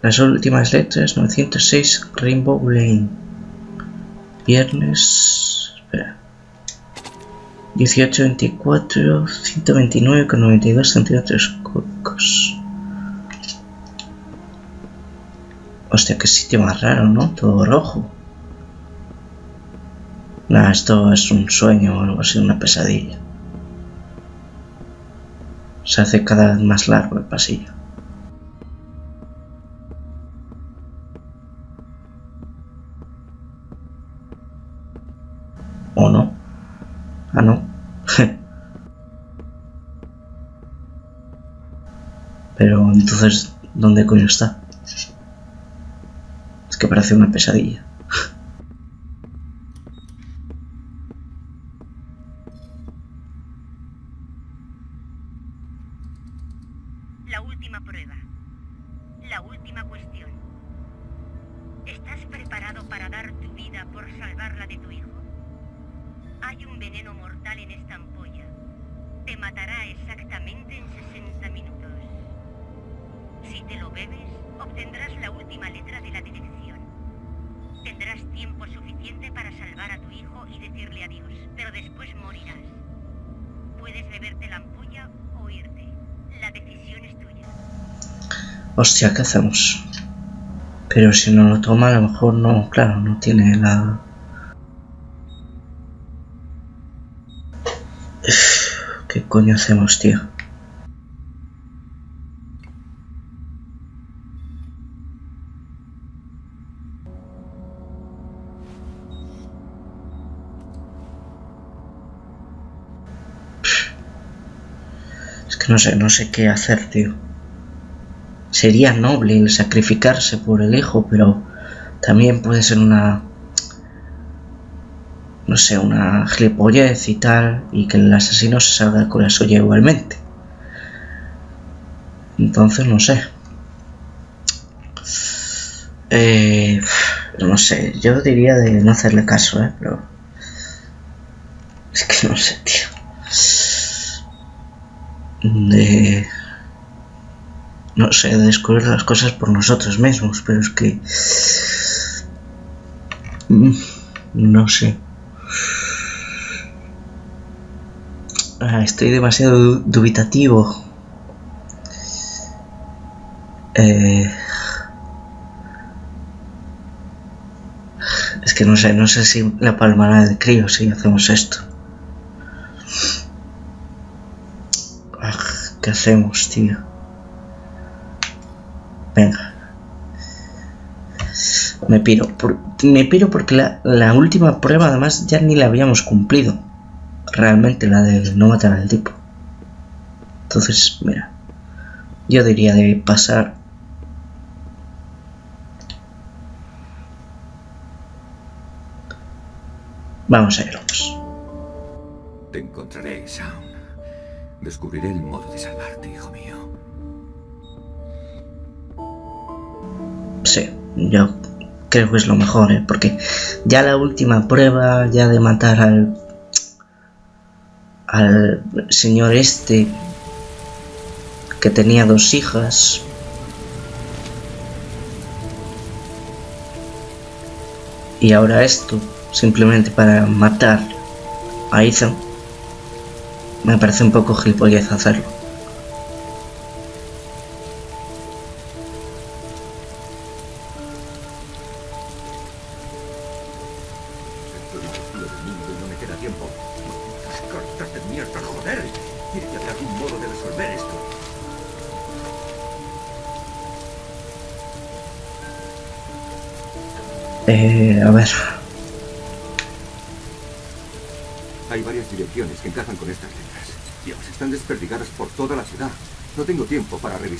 Las últimas letras 906 Rainbow Lane. Viernes. Espera. 1824 129 con 92 centímetros cúbicos. Hostia, qué sitio más raro, ¿no? Todo rojo. Nah, esto es un sueño o algo así, una pesadilla. Se hace cada vez más largo el pasillo. ¿O no? Ah, no. Pero entonces, ¿dónde coño está? Es que parece una pesadilla. ¿Qué hacemos? Pero si no lo toma, a lo mejor no, claro, no tiene la... ¿Qué coño hacemos, tío? Es que no sé, no sé qué hacer, tío. Sería noble el sacrificarse por el hijo, pero también puede ser una no sé, una gilipollez y tal, y que el asesino se salga con la suya igualmente. Entonces, no sé. Eh, no sé, yo diría de no hacerle caso, ¿eh? Pero... Es que no sé, tío. De... No sé, de descubrir las cosas por nosotros mismos, pero es que... Mm, No sé. Ah, estoy demasiado du- dubitativo. Eh, es que no sé, no sé si la palmará del crío si hacemos esto. Ah, ¿Qué hacemos, tío? Venga. Me piro. Me piro porque la, la última prueba además ya ni la habíamos cumplido. Realmente la de no matar al tipo. Entonces, mira. Yo diría de pasar... Vamos a irnos. Te encontraré, Shaun. Descubriré el modo de salvarte, hijo mío. Sí, yo creo que es lo mejor, ¿eh? porque ya la última prueba, ya de matar al al señor este que tenía dos hijas. Y ahora esto, simplemente para matar a Ethan, me parece un poco gilipollez hacerlo.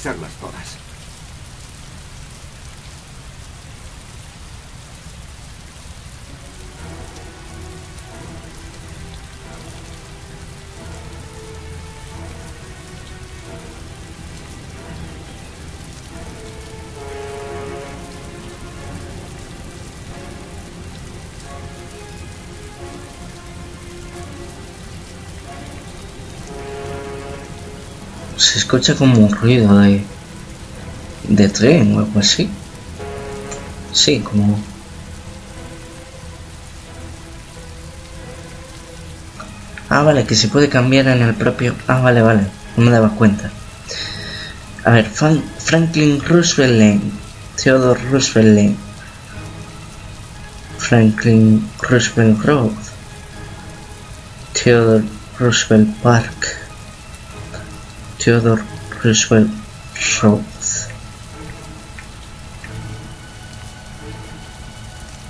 Para revisarlas escucha como un ruido de de tren o algo así. Sí, como Ah, vale, que se puede cambiar en el propio. Ah, vale, vale. No me daba cuenta. A ver, Fran- Franklin Roosevelt Lane. Theodore Roosevelt Lane. Franklin Roosevelt Road. Theodore Roosevelt Park. Theodore Roosevelt.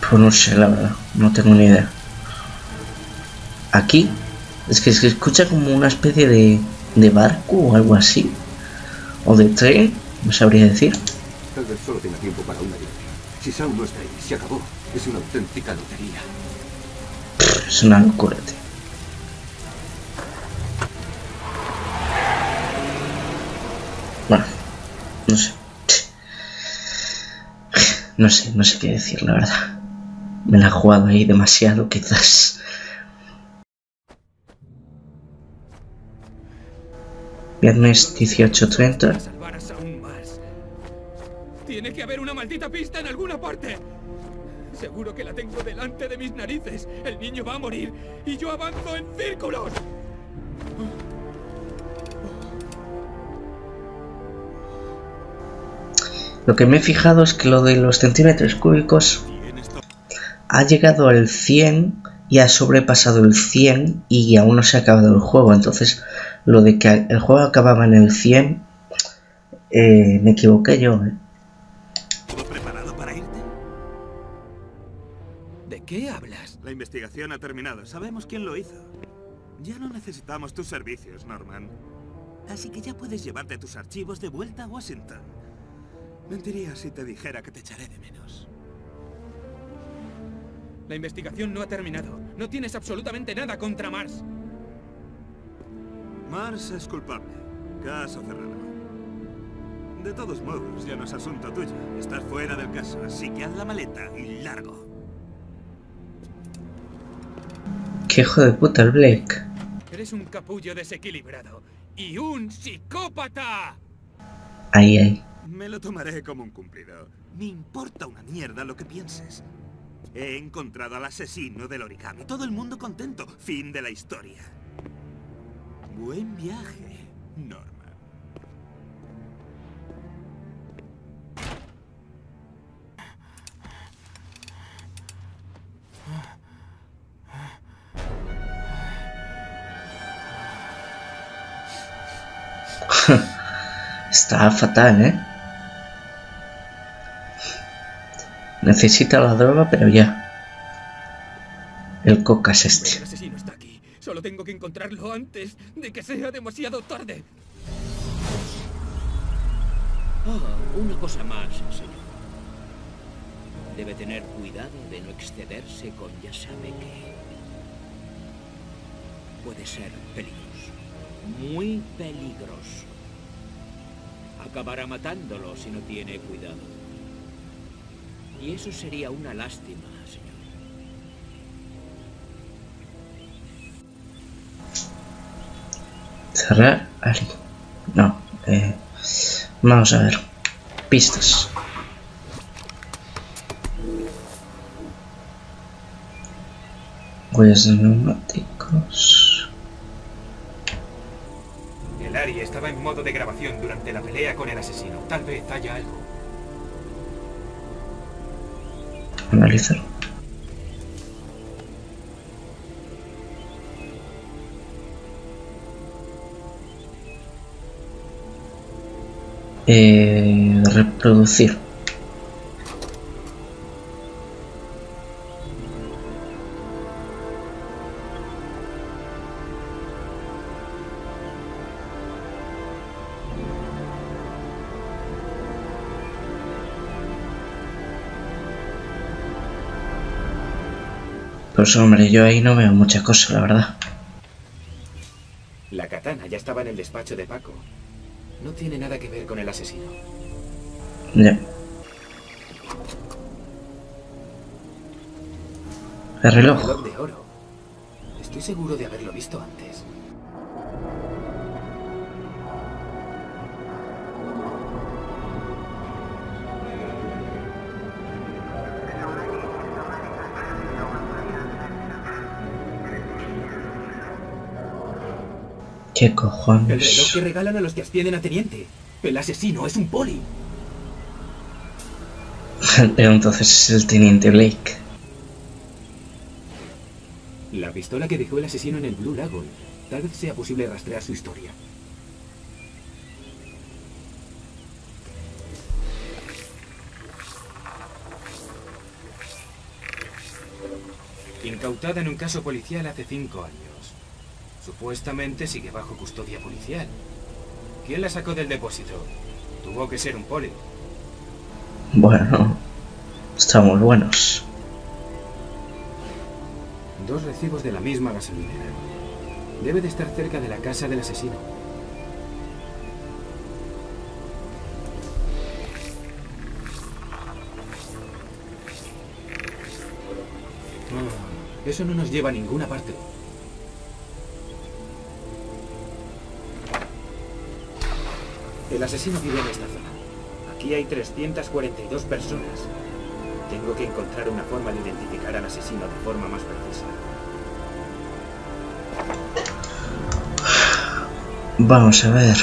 Pues no sé, la verdad. No tengo ni idea. Aquí es que se escucha como una especie de, de barco o algo así. O de tren, no sabría decir. Tal vez solo tenga tiempo para una dirección. Si Shaun no está ahí, se acabó. Es una auténtica lotería. Es una locura, tío. Bueno, no sé. No sé, no sé qué decir, la verdad. Me la he jugado ahí demasiado, quizás. Viernes 18.30. Salvarás aún más. Tiene que haber una maldita pista en alguna parte. Seguro que la tengo delante de mis narices. El niño va a morir y yo avanzo en círculos. Lo que me he fijado es que lo de los centímetros cúbicos ha llegado al 100 y ha sobrepasado el 100 y aún no se ha acabado el juego. Entonces, lo de que el juego acababa en el 100, eh, me equivoqué yo. ¿eh? ¿Todo preparado para irte? ¿De qué hablas? La investigación ha terminado. Sabemos quién lo hizo. Ya no necesitamos tus servicios, Norman. Así que ya puedes llevarte tus archivos de vuelta a Washington. Mentiría si te dijera que te echaré de menos. La investigación no ha terminado. No tienes absolutamente nada contra Mars. Mars es culpable. Caso cerrado. De todos modos, ya no es asunto tuyo. Estás fuera del caso, así que haz la maleta y largo. Qué hijo de puta el Blake. Eres un capullo desequilibrado. ¡Y un psicópata! Ahí, ahí. Me lo tomaré como un cumplido. Me importa una mierda lo que pienses. He encontrado al asesino del origami. Todo el mundo contento. Fin de la historia. Buen viaje, Norman. Está fatal, ¿eh? Necesita la droga, pero ya. El coca es este. El asesino está aquí. Solo tengo que encontrarlo antes de que sea demasiado tarde. Ah, una cosa más, señor. Debe tener cuidado de no excederse con ya sabe qué. Puede ser peligroso. Muy peligroso. Acabará matándolo si no tiene cuidado. Y eso sería una lástima, señor. Cerrar ali. No. Eh, vamos a ver. Pistas. Huellas de neumáticos. El Ari estaba en modo de grabación durante la pelea con el asesino. Tal vez haya algo. Analizar. Eh, reproducir. Pues hombre, yo ahí no veo mucha cosa, la verdad. La katana ya estaba en el despacho de Paco. No tiene nada que ver con el asesino. Ya. El reloj. Reloj de oro. Estoy seguro de haberlo visto antes. ¿Qué El reloj que regalan a los que ascienden a teniente. El asesino es un poli. Pero entonces es el teniente Blake. La pistola que dejó el asesino en el Blue Lagoon. Tal vez sea posible rastrear su historia. Incautada en un caso policial hace cinco años. Supuestamente sigue bajo custodia policial. ¿Quién la sacó del depósito? Tuvo que ser un poli. Bueno, estamos buenos. Dos recibos de la misma gasolinera. Debe de estar cerca de la casa del asesino. Ah, eso no nos lleva a ninguna parte. El asesino vive en esta zona. Aquí hay 342 personas. Tengo que encontrar una forma de identificar al asesino de forma más precisa. Vamos a ver.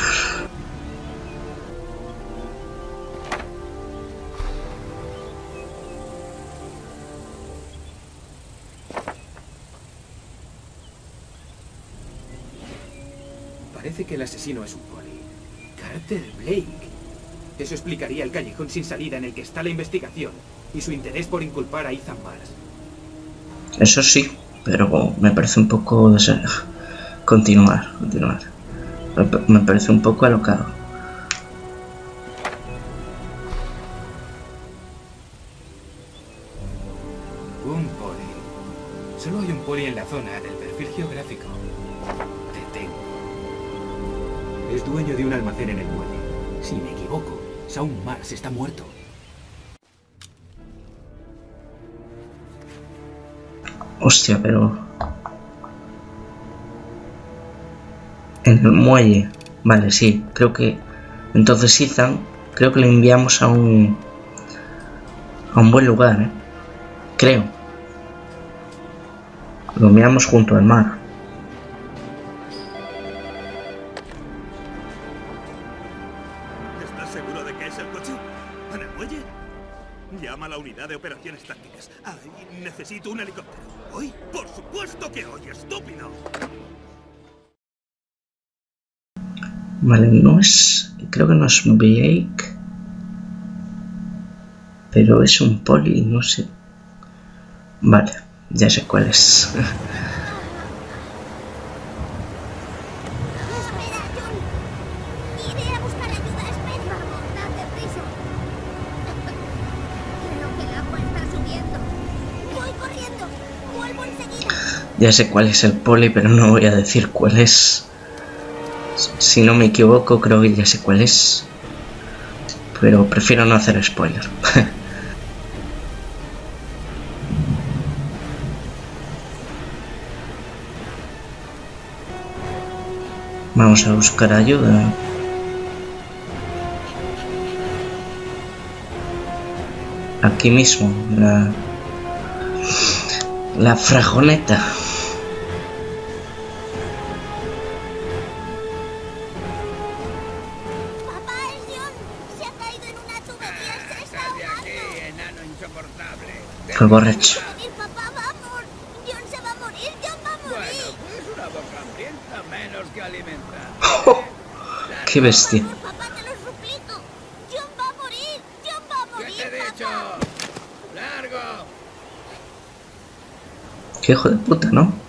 Callejón sin salida en el que está la investigación y su interés por inculpar a Ethan Mars. Eso sí, pero me parece un poco... desa- Continuar, continuar. Me parece un poco alocado. Un poli. Solo hay un poli en la zona está muerto. Hostia, pero... En el muelle. Vale, sí, creo que... Entonces Ethan, creo que le enviamos a un... A un buen lugar, ¿eh? Creo. Lo enviamos junto al mar. Vale, no es... Creo que no es Blake. Pero es un poli, no sé. Vale, ya sé cuál es. Ya sé cuál es el poli, pero no voy a decir cuál es. Si no me equivoco, creo que ya sé cuál es. Pero prefiero no hacer spoiler. Vamos a buscar ayuda. Aquí mismo, la, la frajoneta. Va a morir, ¿Qué? ¡Largo! Qué hijo de puta, ¿no?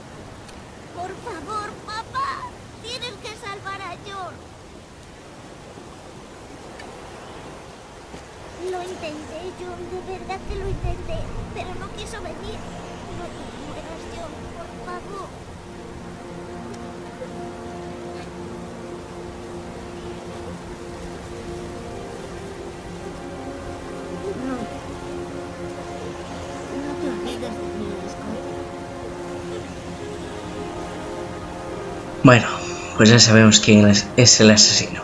Pues ya sabemos quién es, el asesino.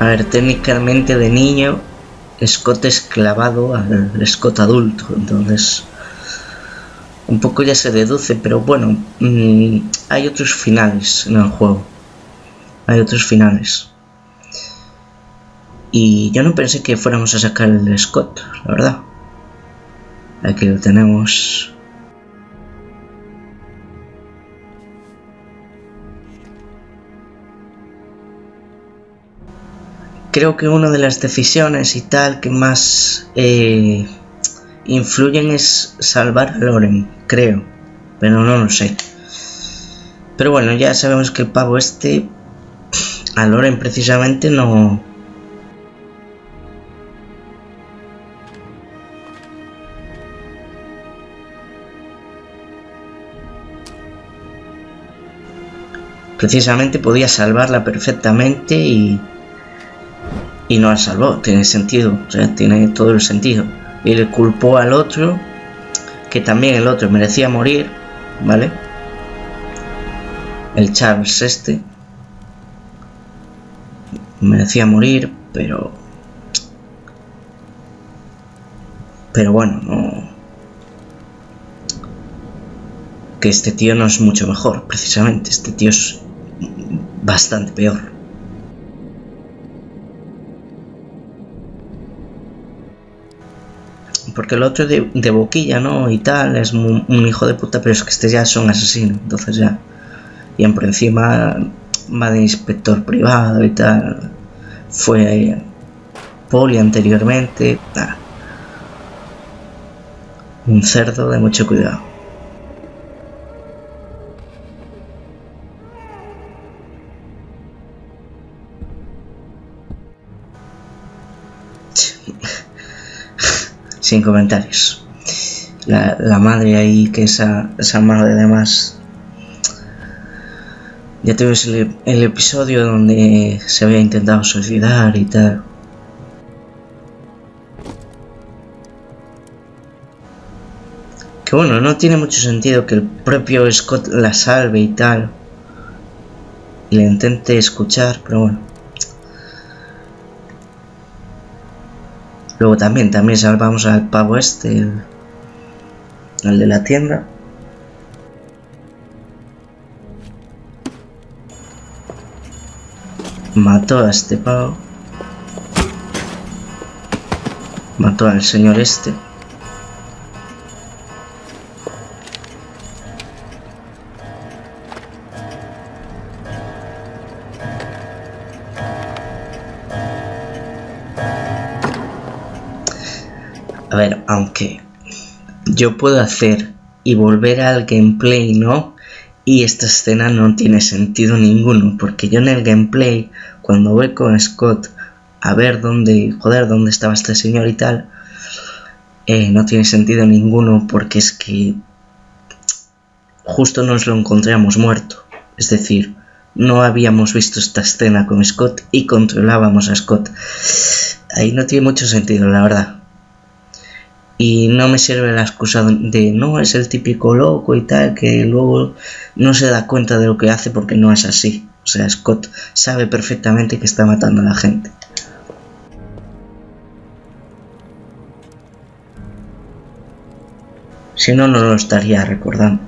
A ver, técnicamente de niño, Scott es clavado al Scott adulto, entonces un poco ya se deduce, pero bueno, mm, hay otros finales en el juego. Hay otros finales. Y yo no pensé que fuéramos a sacar el Scott, la verdad. Aquí lo tenemos. creo que una de las decisiones y tal que más eh, influyen es salvar a Loren, creo, pero no lo sé. Pero bueno, ya sabemos que el pavo este a Loren precisamente no... Precisamente podía salvarla perfectamente y y no la salvó, tiene sentido, o sea, tiene todo el sentido. Y le culpó al otro, que también el otro merecía morir, ¿vale? El Charles este merecía morir, pero pero bueno, no que este tío no es mucho mejor, precisamente, este tío es bastante peor. Porque el otro de, boquilla, ¿no? Y tal, es un, hijo de puta, pero es que este ya es un asesino, entonces ya. Y por encima va de inspector privado y tal. Fue poli anteriormente. Un cerdo de mucho cuidado. Sin comentarios. La, la, madre ahí, que esa, esa madre además... Ya tuvimos el, el, episodio donde se había intentado suicidar y tal. Que bueno, no tiene mucho sentido que el propio Scott la salve y tal. Le intente escuchar, pero bueno. Luego también, también salvamos al pavo este, el, de la tienda. Mató a este pavo. Mató al señor este. Ver, aunque yo puedo hacer y volver al gameplay, ¿no? Y esta escena no tiene sentido ninguno, porque yo en el gameplay, cuando voy con Scott a ver dónde, joder, dónde estaba este señor y tal, eh, no tiene sentido ninguno porque es que justo nos lo encontramos muerto. Es decir, no habíamos visto esta escena con Scott y controlábamos a Scott. Ahí no tiene mucho sentido, la verdad. Y no me sirve la excusa de no es el típico loco y tal, que luego no se da cuenta de lo que hace porque no es así. O sea, Scott sabe perfectamente que está matando a la gente. Si no, no lo estaría recordando.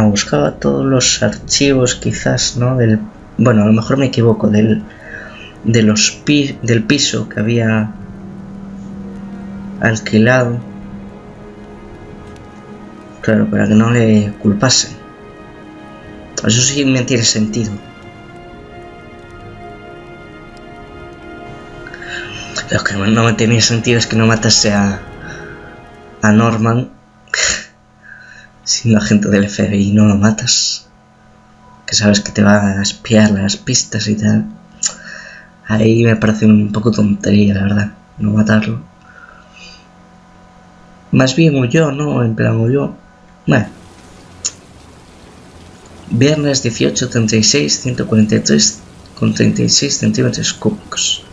Ah, buscaba todos los archivos quizás, ¿no? Del, bueno, a lo mejor me equivoco, del, de los pi, del piso que había alquilado. Claro, para que no le culpasen. Eso sí me tiene sentido. Lo que no me tenía sentido es que no matase a, a Norman siendo agente del FBI no lo matas, que sabes que te va a espiar las pistas y tal, ahí me parece un poco tontería, la verdad, no matarlo. Más bien huyó, ¿no? En plan huyó. Bueno. Viernes 18, 36, 143 con 36 centímetros cúbicos.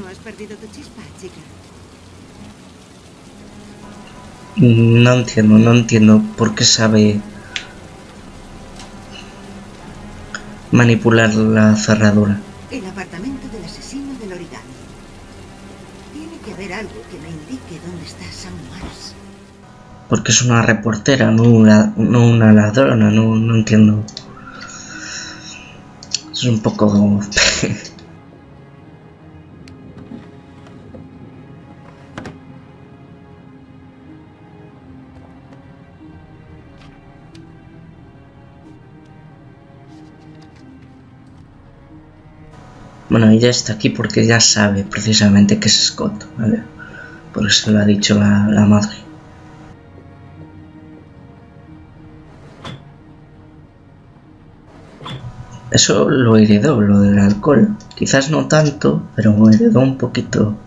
¿No has perdido tu chispa, chica? No entiendo, no entiendo por qué sabe manipular la cerradura. El apartamento del asesino del origami. Tiene que haber algo que me indique dónde está Sam Mars. Porque es una reportera, no una, no una ladrona, no, no entiendo. Es un poco... Ella está aquí porque ya sabe precisamente que es Scott, ¿vale? Por eso lo ha dicho la madre. Eso lo heredó, lo del alcohol. Quizás no tanto, pero heredó un poquito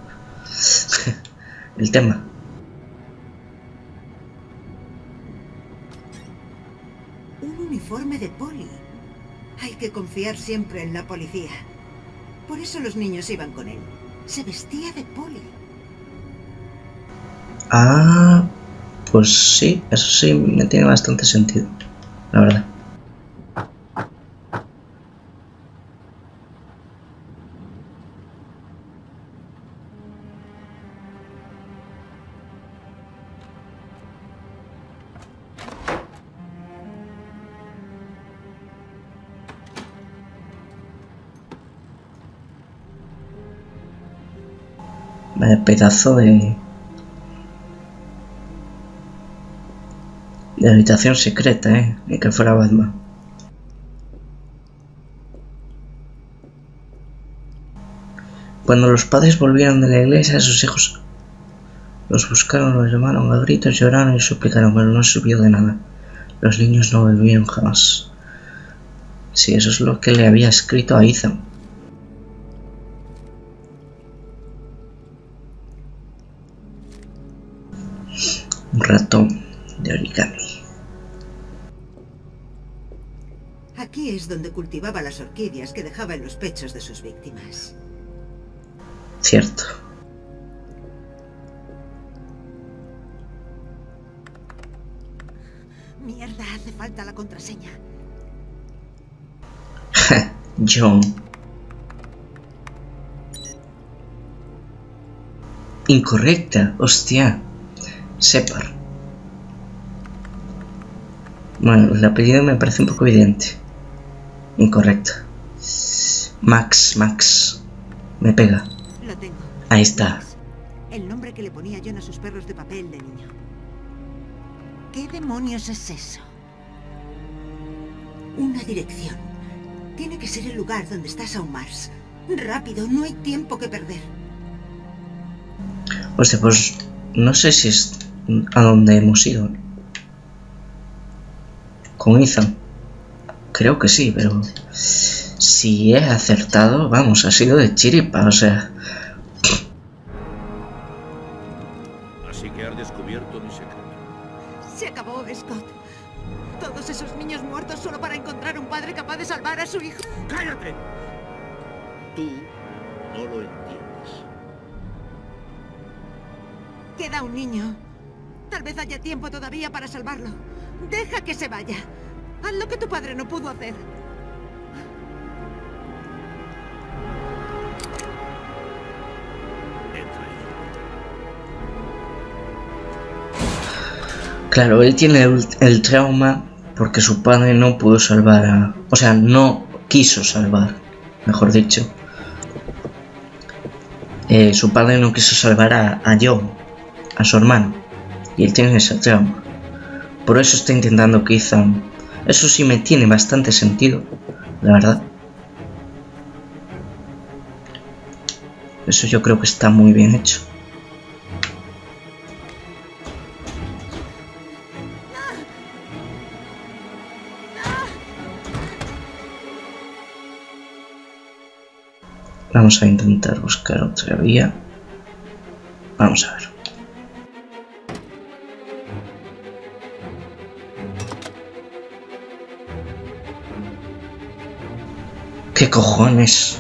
el tema. Un uniforme de poli. Hay que confiar siempre en la policía. Por eso los niños iban con él. Se vestía de poli. Ah, pues sí, eso sí me tiene bastante sentido, la verdad. Pedazo de... Habitación secreta, eh. Que fuera Batman. Cuando los padres volvieron de la iglesia, sus hijos los buscaron, los llamaron a gritos, lloraron y suplicaron, pero no sirvió de nada. Los niños no volvieron jamás. Sí, eso es lo que le había escrito a Ethan. Un ratón de origami. Aquí es donde cultivaba las orquídeas que dejaba en los pechos de sus víctimas. Cierto. Mierda, hace falta la contraseña. John. Incorrecta, hostia. Separ. Bueno, el apellido me parece un poco evidente. Incorrecto. Max, Max. Me pega. Lo tengo. Ahí está. El nombre que le ponía John a sus perros de papel de niño. ¿Qué demonios es eso? Una dirección. Tiene que ser el lugar donde está Mars. Rápido, no hay tiempo que perder. Hostia, pues no sé si es a donde hemos ido. Con Ethan. Creo que sí, pero si he acertado, vamos, ha sido de chiripa, o sea. Así que has descubierto mi secreto. Se acabó, Scott. Todos esos niños muertos solo para encontrar un padre capaz de salvar a su hijo. ¡Cállate! Tú no lo entiendes. Queda un niño. Tal vez haya tiempo todavía para salvarlo. Deja que se vaya. Haz lo que tu padre no pudo hacer. Claro, él tiene el, trauma porque su padre no pudo salvar a... O sea, no quiso salvar, mejor dicho. Eh, su padre no quiso salvar a, a John, a su hermano. Y él tiene ese trauma. Por eso está intentando que Ethan... Eso sí me tiene bastante sentido, la verdad. Eso yo creo que está muy bien hecho. Vamos a intentar buscar otra vía. Vamos a ver. Cojones?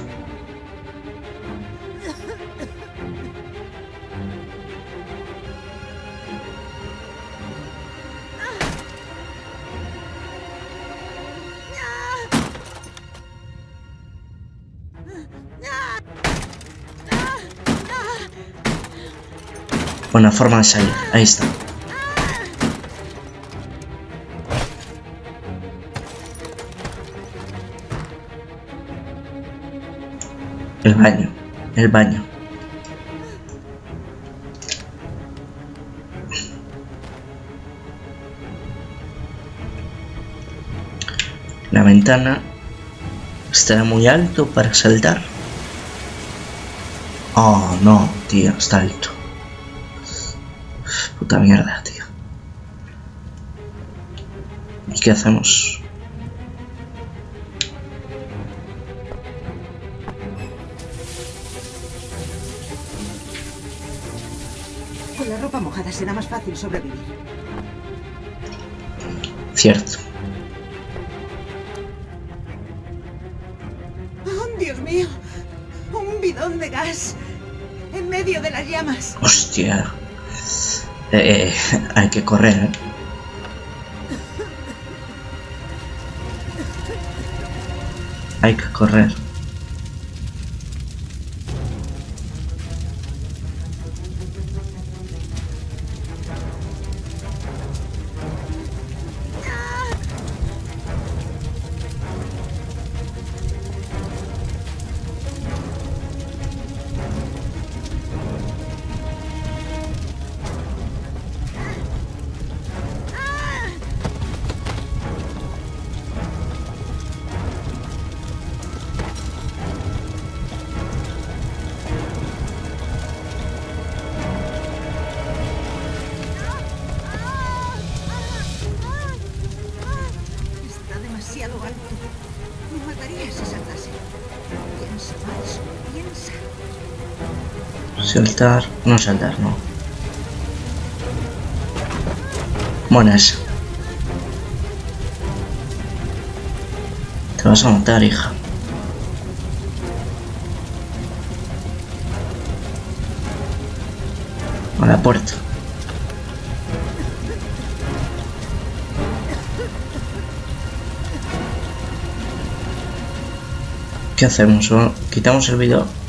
Buena forma de salir. Ahí está. El baño. El baño. La ventana estará muy alto para saltar. Oh, no, tío, está alto. Puta mierda, tío. ¿Y qué hacemos? Con la ropa mojada será más fácil sobrevivir. Cierto. ¡Oh, Dios mío! ¡Un bidón de gas! En medio de las llamas. Hostia. Eh, eh, hay que correr, ¿eh? Hay que correr. No saltar, no. Buenas. Te vas a matar, hija. A la puerta. ¿Qué hacemos? ¿O ¿Quitamos el vídeo?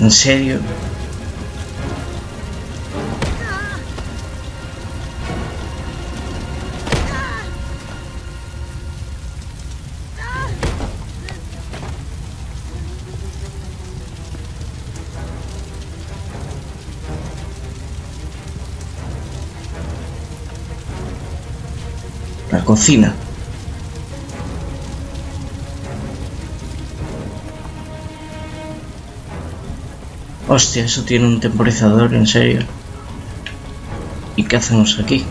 ¿En serio? Cocina. Hostia, eso tiene un temporizador, en serio. ¿Y qué hacemos aquí?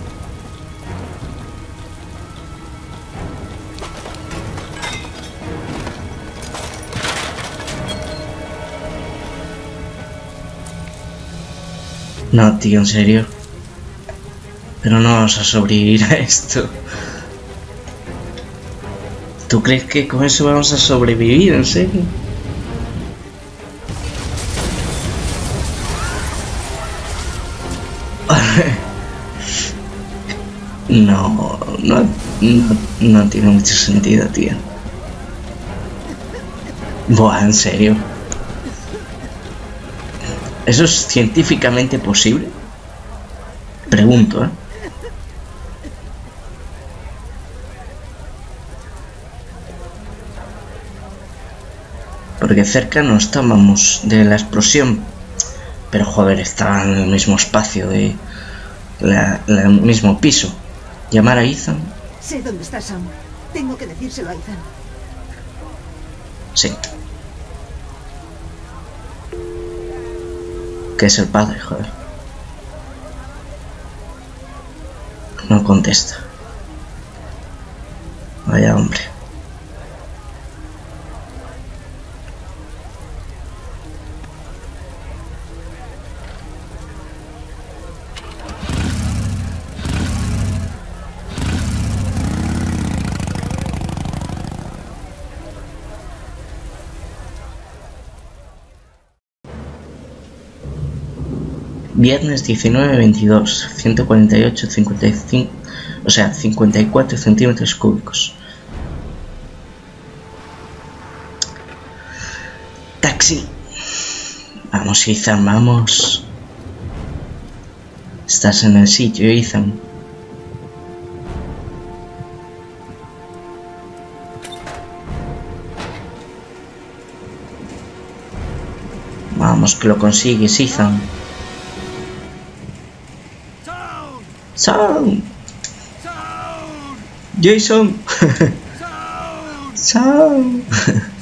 No, tío, en serio. Pero no vamos a sobrevivir a esto. ¿Tú crees que con eso vamos a sobrevivir, en serio? No, no, no, tiene mucho sentido, tío. Buah, en serio. ¿Eso es científicamente posible? Pregunto, ¿eh? Porque cerca no estábamos de la explosión. Pero joder, estaba en el mismo espacio de... La, la- el mismo piso. Llamar a Ethan. Sé dónde está Sam. Tengo que decírselo a Ethan. Sí. Que es el padre, joder. No contesta. Vaya hombre. Viernes 19, 22, 148, 55, o sea, 54 centímetros cúbicos. Taxi. Vamos, Ethan, vamos. Estás en el sitio, Ethan. Vamos, que lo consigues, Ethan. Sound. Jason. Sound.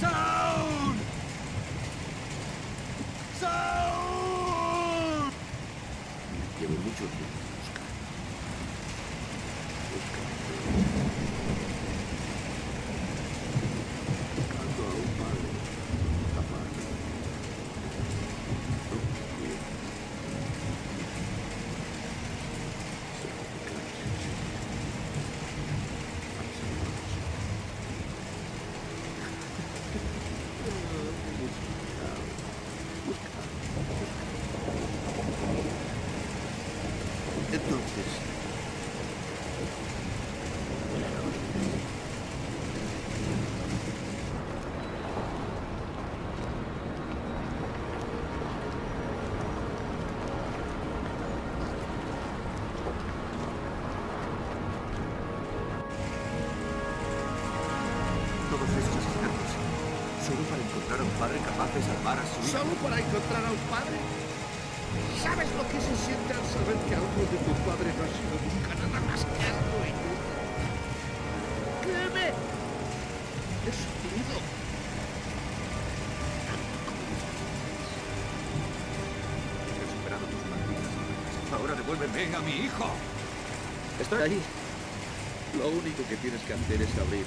tienes que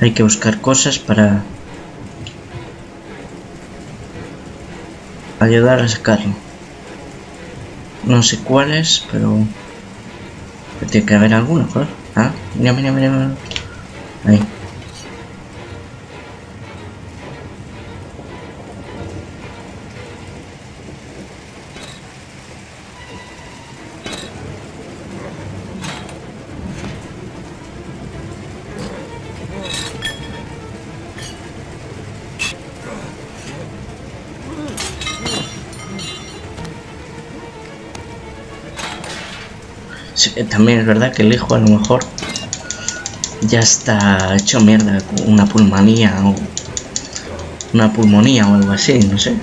Hay que buscar cosas para ayudar a sacarlo. No sé cuáles, pero tiene que haber alguno, joder. Ah, mira, mira, mira, mira. Ahí. Eh, también es verdad que el hijo a lo mejor ya está hecho mierda con una pulmonía o una pulmonía o algo así, no sé.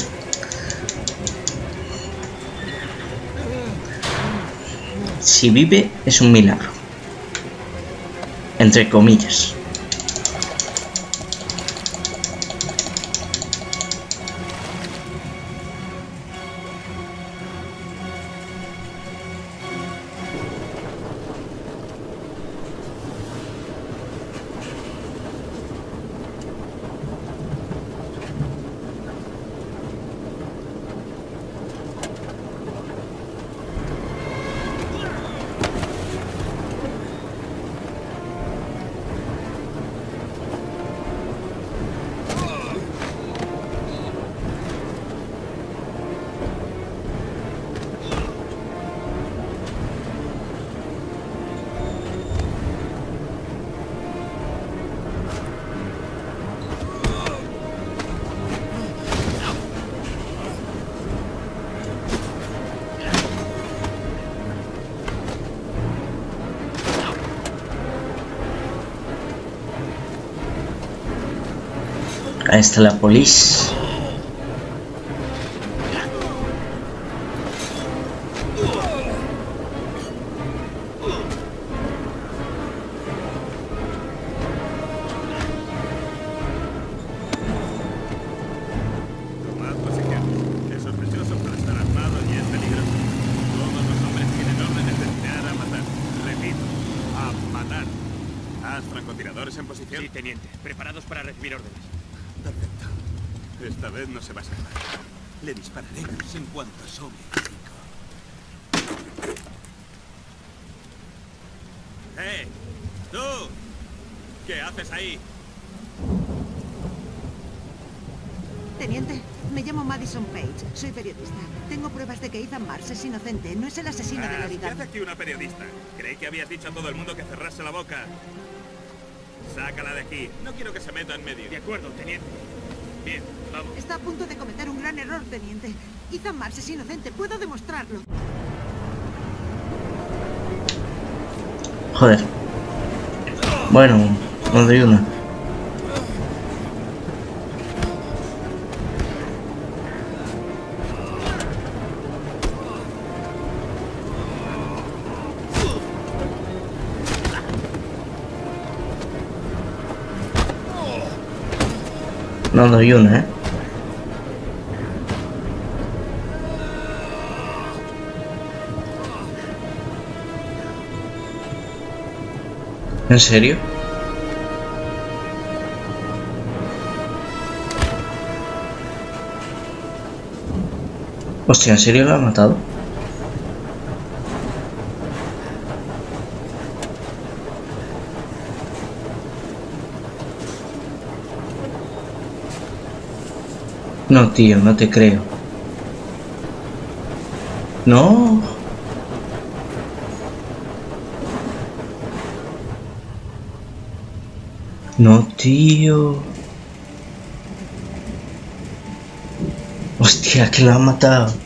Si vive es un milagro. Entre comillas. Está la policía. El pico. ¡Eh! ¡Tú! ¿Qué haces ahí? Teniente, me llamo Madison Page. Soy periodista. Tengo pruebas de que Ethan Mars es inocente. No es el asesino del Ah, ¿Qué origami. hace aquí una periodista? Creí que habías dicho a todo el mundo que cerrase la boca. Sácala de aquí. No quiero que se meta en medio. De acuerdo, teniente. Bien, vamos. Está a punto de cometer un gran error, teniente. Ethan Mars es inocente. Puedo demostrarlo. Joder. Bueno, no doy una. No doy una, ¿eh? ¿En serio? Hostia, ¿en serio lo ha matado? No, tío, no te creo. No. No, tío. Hostia, que lo ha matado.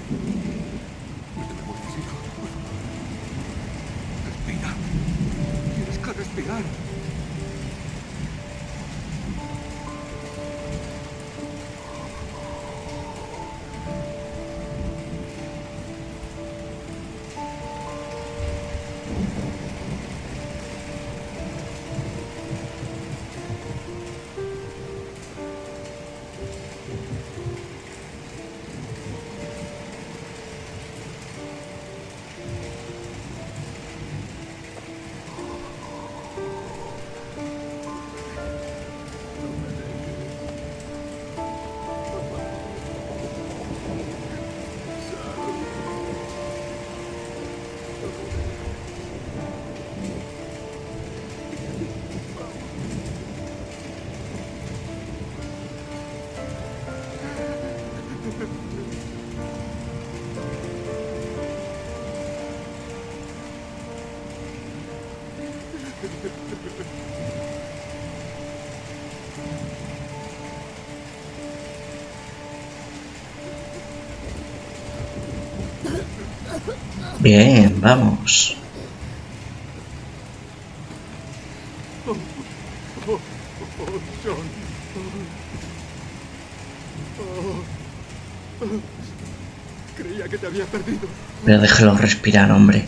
Bien, vamos. John. Creía que te había perdido. Pero déjalo respirar, hombre.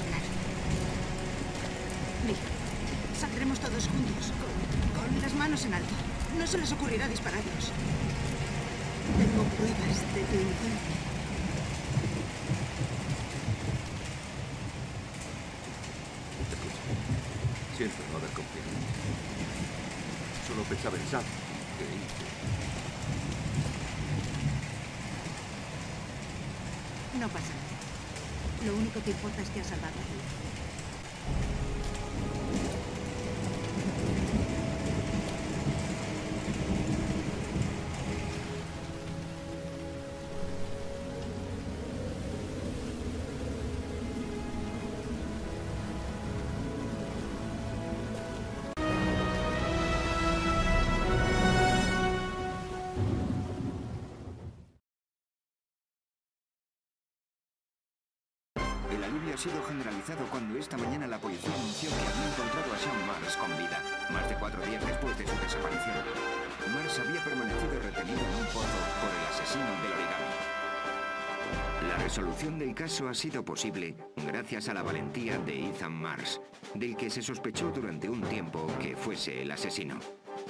Hablar. Mira, saldremos todos juntos, con, con las manos en alto. No se les ocurrirá dispararnos. Tengo pruebas de tu inocencia. Siento no haber confiado. Solo pensaba en Sam. que. No pasa nada. Lo único que importa es que has salvado a Alivio ha sido generalizado cuando esta mañana la policía anunció que había encontrado a Sean Mars con vida, más de cuatro días después de su desaparición. Mars había permanecido retenido en un pozo por el asesino del origami. La resolución del caso ha sido posible gracias a la valentía de Ethan Mars, del que se sospechó durante un tiempo que fuese el asesino.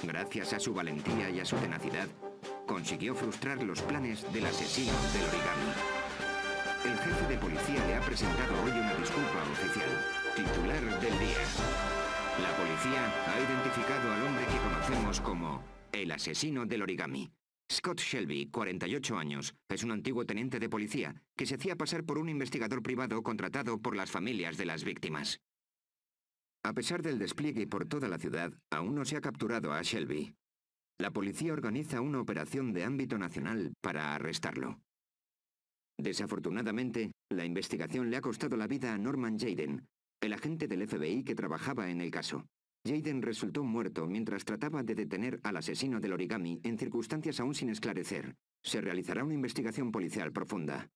Gracias a su valentía y a su tenacidad, consiguió frustrar los planes del asesino del origami. El jefe de policía le ha presentado hoy una disculpa oficial, titular del día. La policía ha identificado al hombre que conocemos como el asesino del origami. Scott Shelby, 48 años, es un antiguo teniente de policía que se hacía pasar por un investigador privado contratado por las familias de las víctimas. A pesar del despliegue por toda la ciudad, aún no se ha capturado a Shelby. La policía organiza una operación de ámbito nacional para arrestarlo. Desafortunadamente, la investigación le ha costado la vida a Norman Jaden, el agente del FBI que trabajaba en el caso. Jaden resultó muerto mientras trataba de detener al asesino del origami en circunstancias aún sin esclarecer. Se realizará una investigación policial profunda.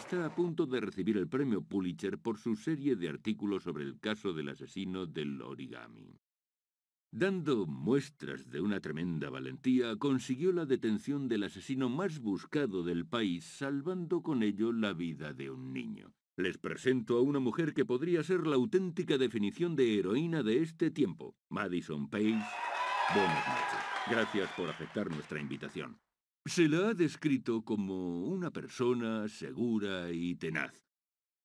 Está a punto de recibir el premio Pulitzer por su serie de artículos sobre el caso del asesino del origami. Dando muestras de una tremenda valentía, consiguió la detención del asesino más buscado del país, salvando con ello la vida de un niño. Les presento a una mujer que podría ser la auténtica definición de heroína de este tiempo, Madison Pace. Buenas noches. Gracias por aceptar nuestra invitación. Se la ha descrito como una persona segura y tenaz.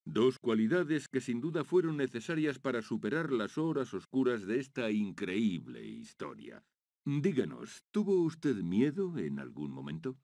Dos cualidades que sin duda fueron necesarias para superar las horas oscuras de esta increíble historia. Díganos, ¿tuvo usted miedo en algún momento?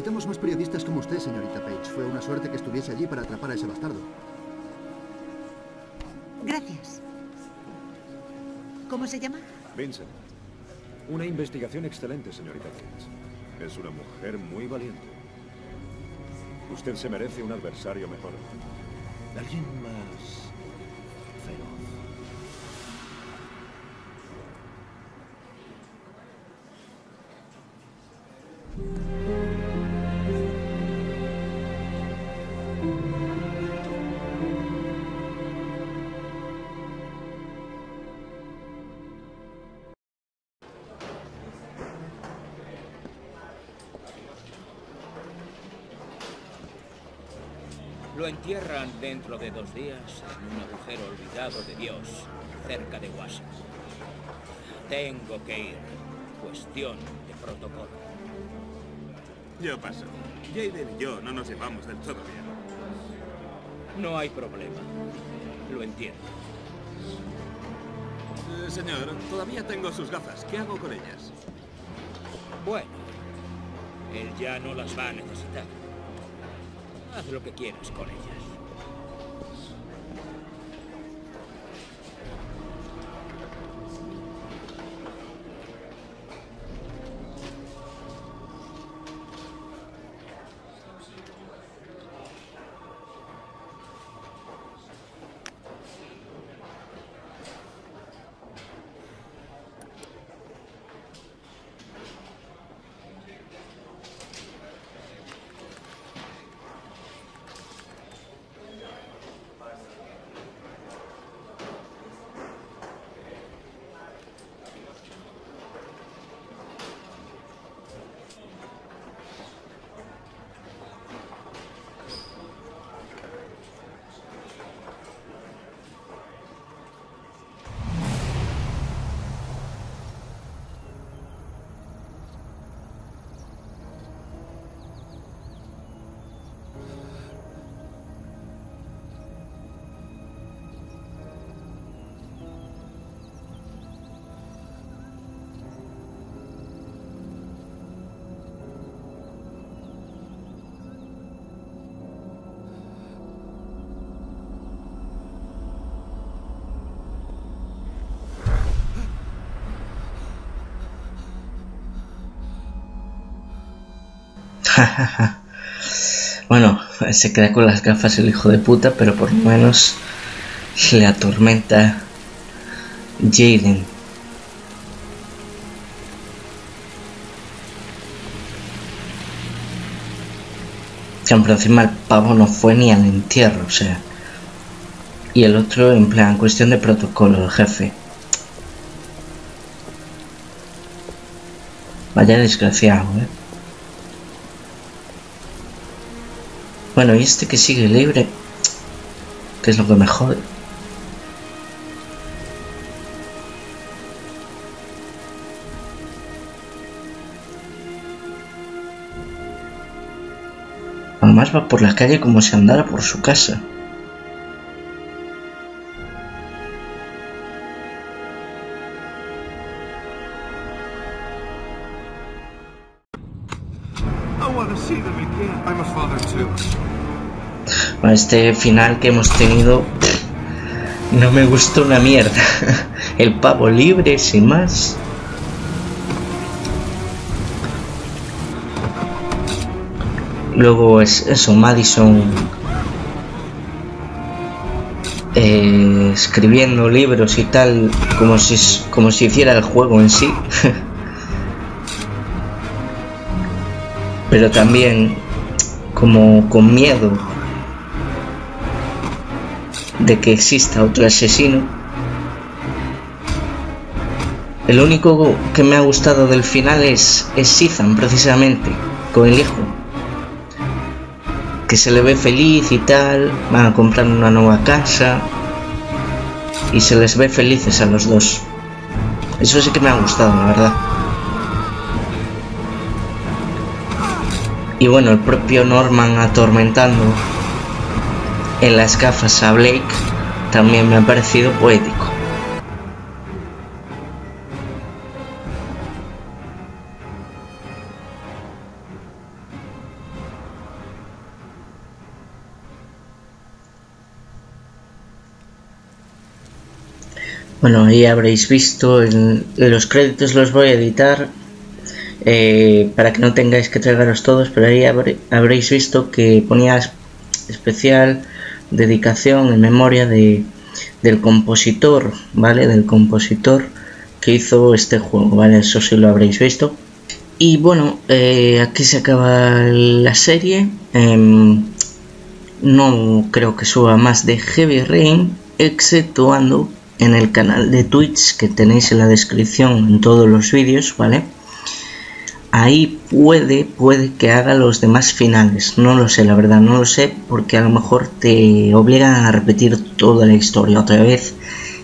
Necesitamos más periodistas como usted, señorita Page. Fue una suerte que estuviese allí para atrapar a ese bastardo. Gracias. ¿Cómo se llama? Vincent. Una investigación excelente, señorita Page. Es una mujer muy valiente. Usted se merece un adversario mejor. Alguien más entierran dentro de dos días en un agujero olvidado de Dios, cerca de Washington. Tengo que ir. Cuestión de protocolo. Yo paso. Jaden y yo no nos llevamos del todo bien. No hay problema. Lo entiendo. Eh, señor, todavía tengo sus gafas. ¿Qué hago con ellas? Bueno, él ya no las va a necesitar. Haz lo que quieras con ellas. bueno, se queda con las gafas el hijo de puta, pero por lo menos le atormenta Jaden. Pero encima el pavo no fue ni al entierro, o sea. Y el otro, en plan, cuestión de protocolo, el jefe. Vaya desgraciado, ¿eh? Bueno, y este que sigue libre, que es lo que me jode. Además va por la calle como si andara por su casa. Este final que hemos tenido no me gustó una mierda. El pavo libre, sin más. Luego es eso, Madison eh, escribiendo libros y tal, como si, como si hiciera el juego en sí. Pero también como con miedo que exista otro asesino. El único que me ha gustado del final es, es Ethan, precisamente, con el hijo. Que se le ve feliz y tal, van a comprar una nueva casa y se les ve felices a los dos. Eso sí que me ha gustado, la verdad. Y bueno, el propio Norman atormentando en las gafas a Blake también me ha parecido poético. Bueno, ahí habréis visto, en los créditos los voy a editar eh, para que no tengáis que tragaros todos, pero ahí habréis visto que ponía especial dedicación en memoria de, del compositor, ¿vale? Del compositor que hizo este juego, ¿vale? Eso sí lo habréis visto. Y bueno, eh, aquí se acaba la serie. Em, no creo que suba más de Heavy Rain, exceptuando en el canal de Twitch que tenéis en la descripción en todos los vídeos, ¿vale? Ahí puede, puede que haga los demás finales. No lo sé, la verdad, no lo sé, porque a lo mejor te obligan a repetir toda la historia otra vez.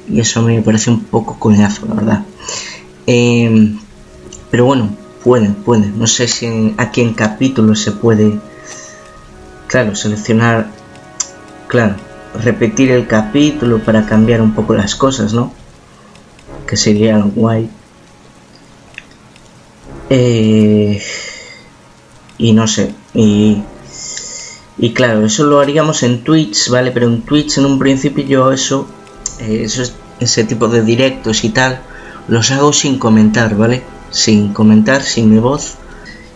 Y eso me parece un poco coñazo, la verdad. Em, pero bueno, puede, puede. No sé si aquí en capítulo se puede, claro, seleccionar, claro, repetir el capítulo para cambiar un poco las cosas, ¿no? Que sería guay. Eh, y no sé. Y, y claro, eso lo haríamos en Twitch, ¿vale? Pero en Twitch en un principio yo eso, eh, eso ese tipo de directos y tal, los hago sin comentar, ¿vale? Sin comentar, sin mi voz.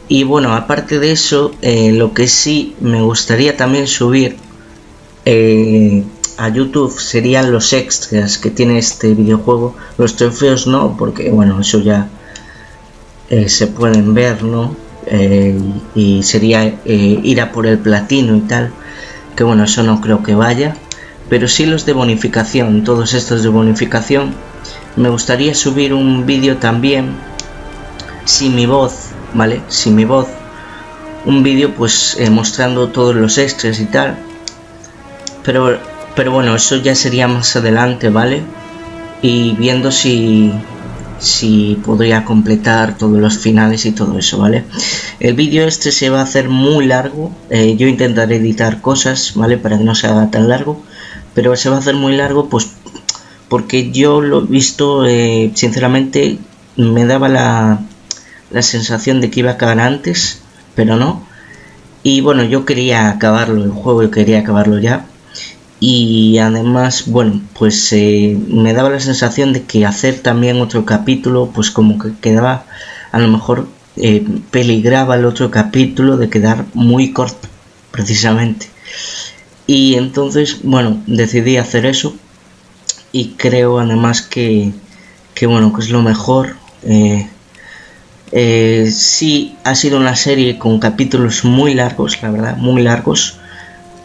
Y bueno, aparte de eso, eh, lo que sí me gustaría también subir a YouTube serían los extras que tiene este videojuego. Los trofeos no, porque bueno, eso ya eh, se pueden ver, ¿no? Eh, y sería eh, ir a por el platino y tal, que bueno, eso no creo que vaya, pero sí los de bonificación, todos estos de bonificación. Me gustaría subir un vídeo también, sin mi voz, ¿vale? Sin mi voz, un vídeo pues mostrando todos los extras y tal, pero, pero bueno, eso ya sería más adelante, ¿vale? Y viendo si, si podría completar todos los finales y todo eso, ¿vale? El vídeo este se va a hacer muy largo, eh, yo intentaré editar cosas, ¿vale? Para que no se haga tan largo, pero se va a hacer muy largo pues porque yo lo he visto, eh, sinceramente, me daba la, la sensación de que iba a acabar antes, pero no. Y bueno, yo quería acabarlo, el juego yo quería acabarlo ya y además bueno pues eh, me daba la sensación de que hacer también otro capítulo pues como que quedaba a lo mejor eh, peligraba el otro capítulo de quedar muy corto, precisamente. Y entonces, bueno, decidí hacer eso y creo además que, que bueno, que es lo mejor. Eh, eh, sí, ha sido una serie con capítulos muy largos, la verdad, muy largos.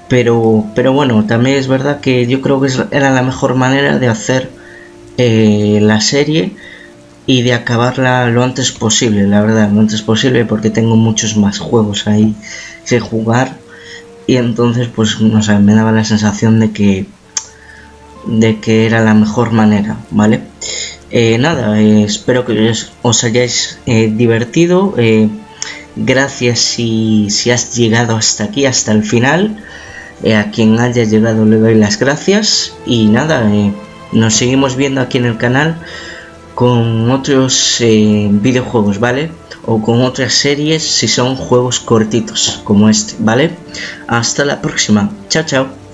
Pero, pero bueno, también es verdad que yo creo que era la mejor manera de hacer eh, la serie y de acabarla lo antes posible, la verdad, lo antes posible porque tengo muchos más juegos ahí que jugar y entonces pues no sé, me daba la sensación de que de que era la mejor manera, ¿vale? Eh, nada, eh, espero que os, hayáis divertido. gracias si, si, has llegado hasta aquí, hasta el final. A quien haya llegado le doy las gracias. Y nada, nos seguimos viendo aquí en el canal con otros videojuegos, ¿vale? O con otras series si son juegos cortitos como este, ¿vale? Hasta la próxima. Chao, chao.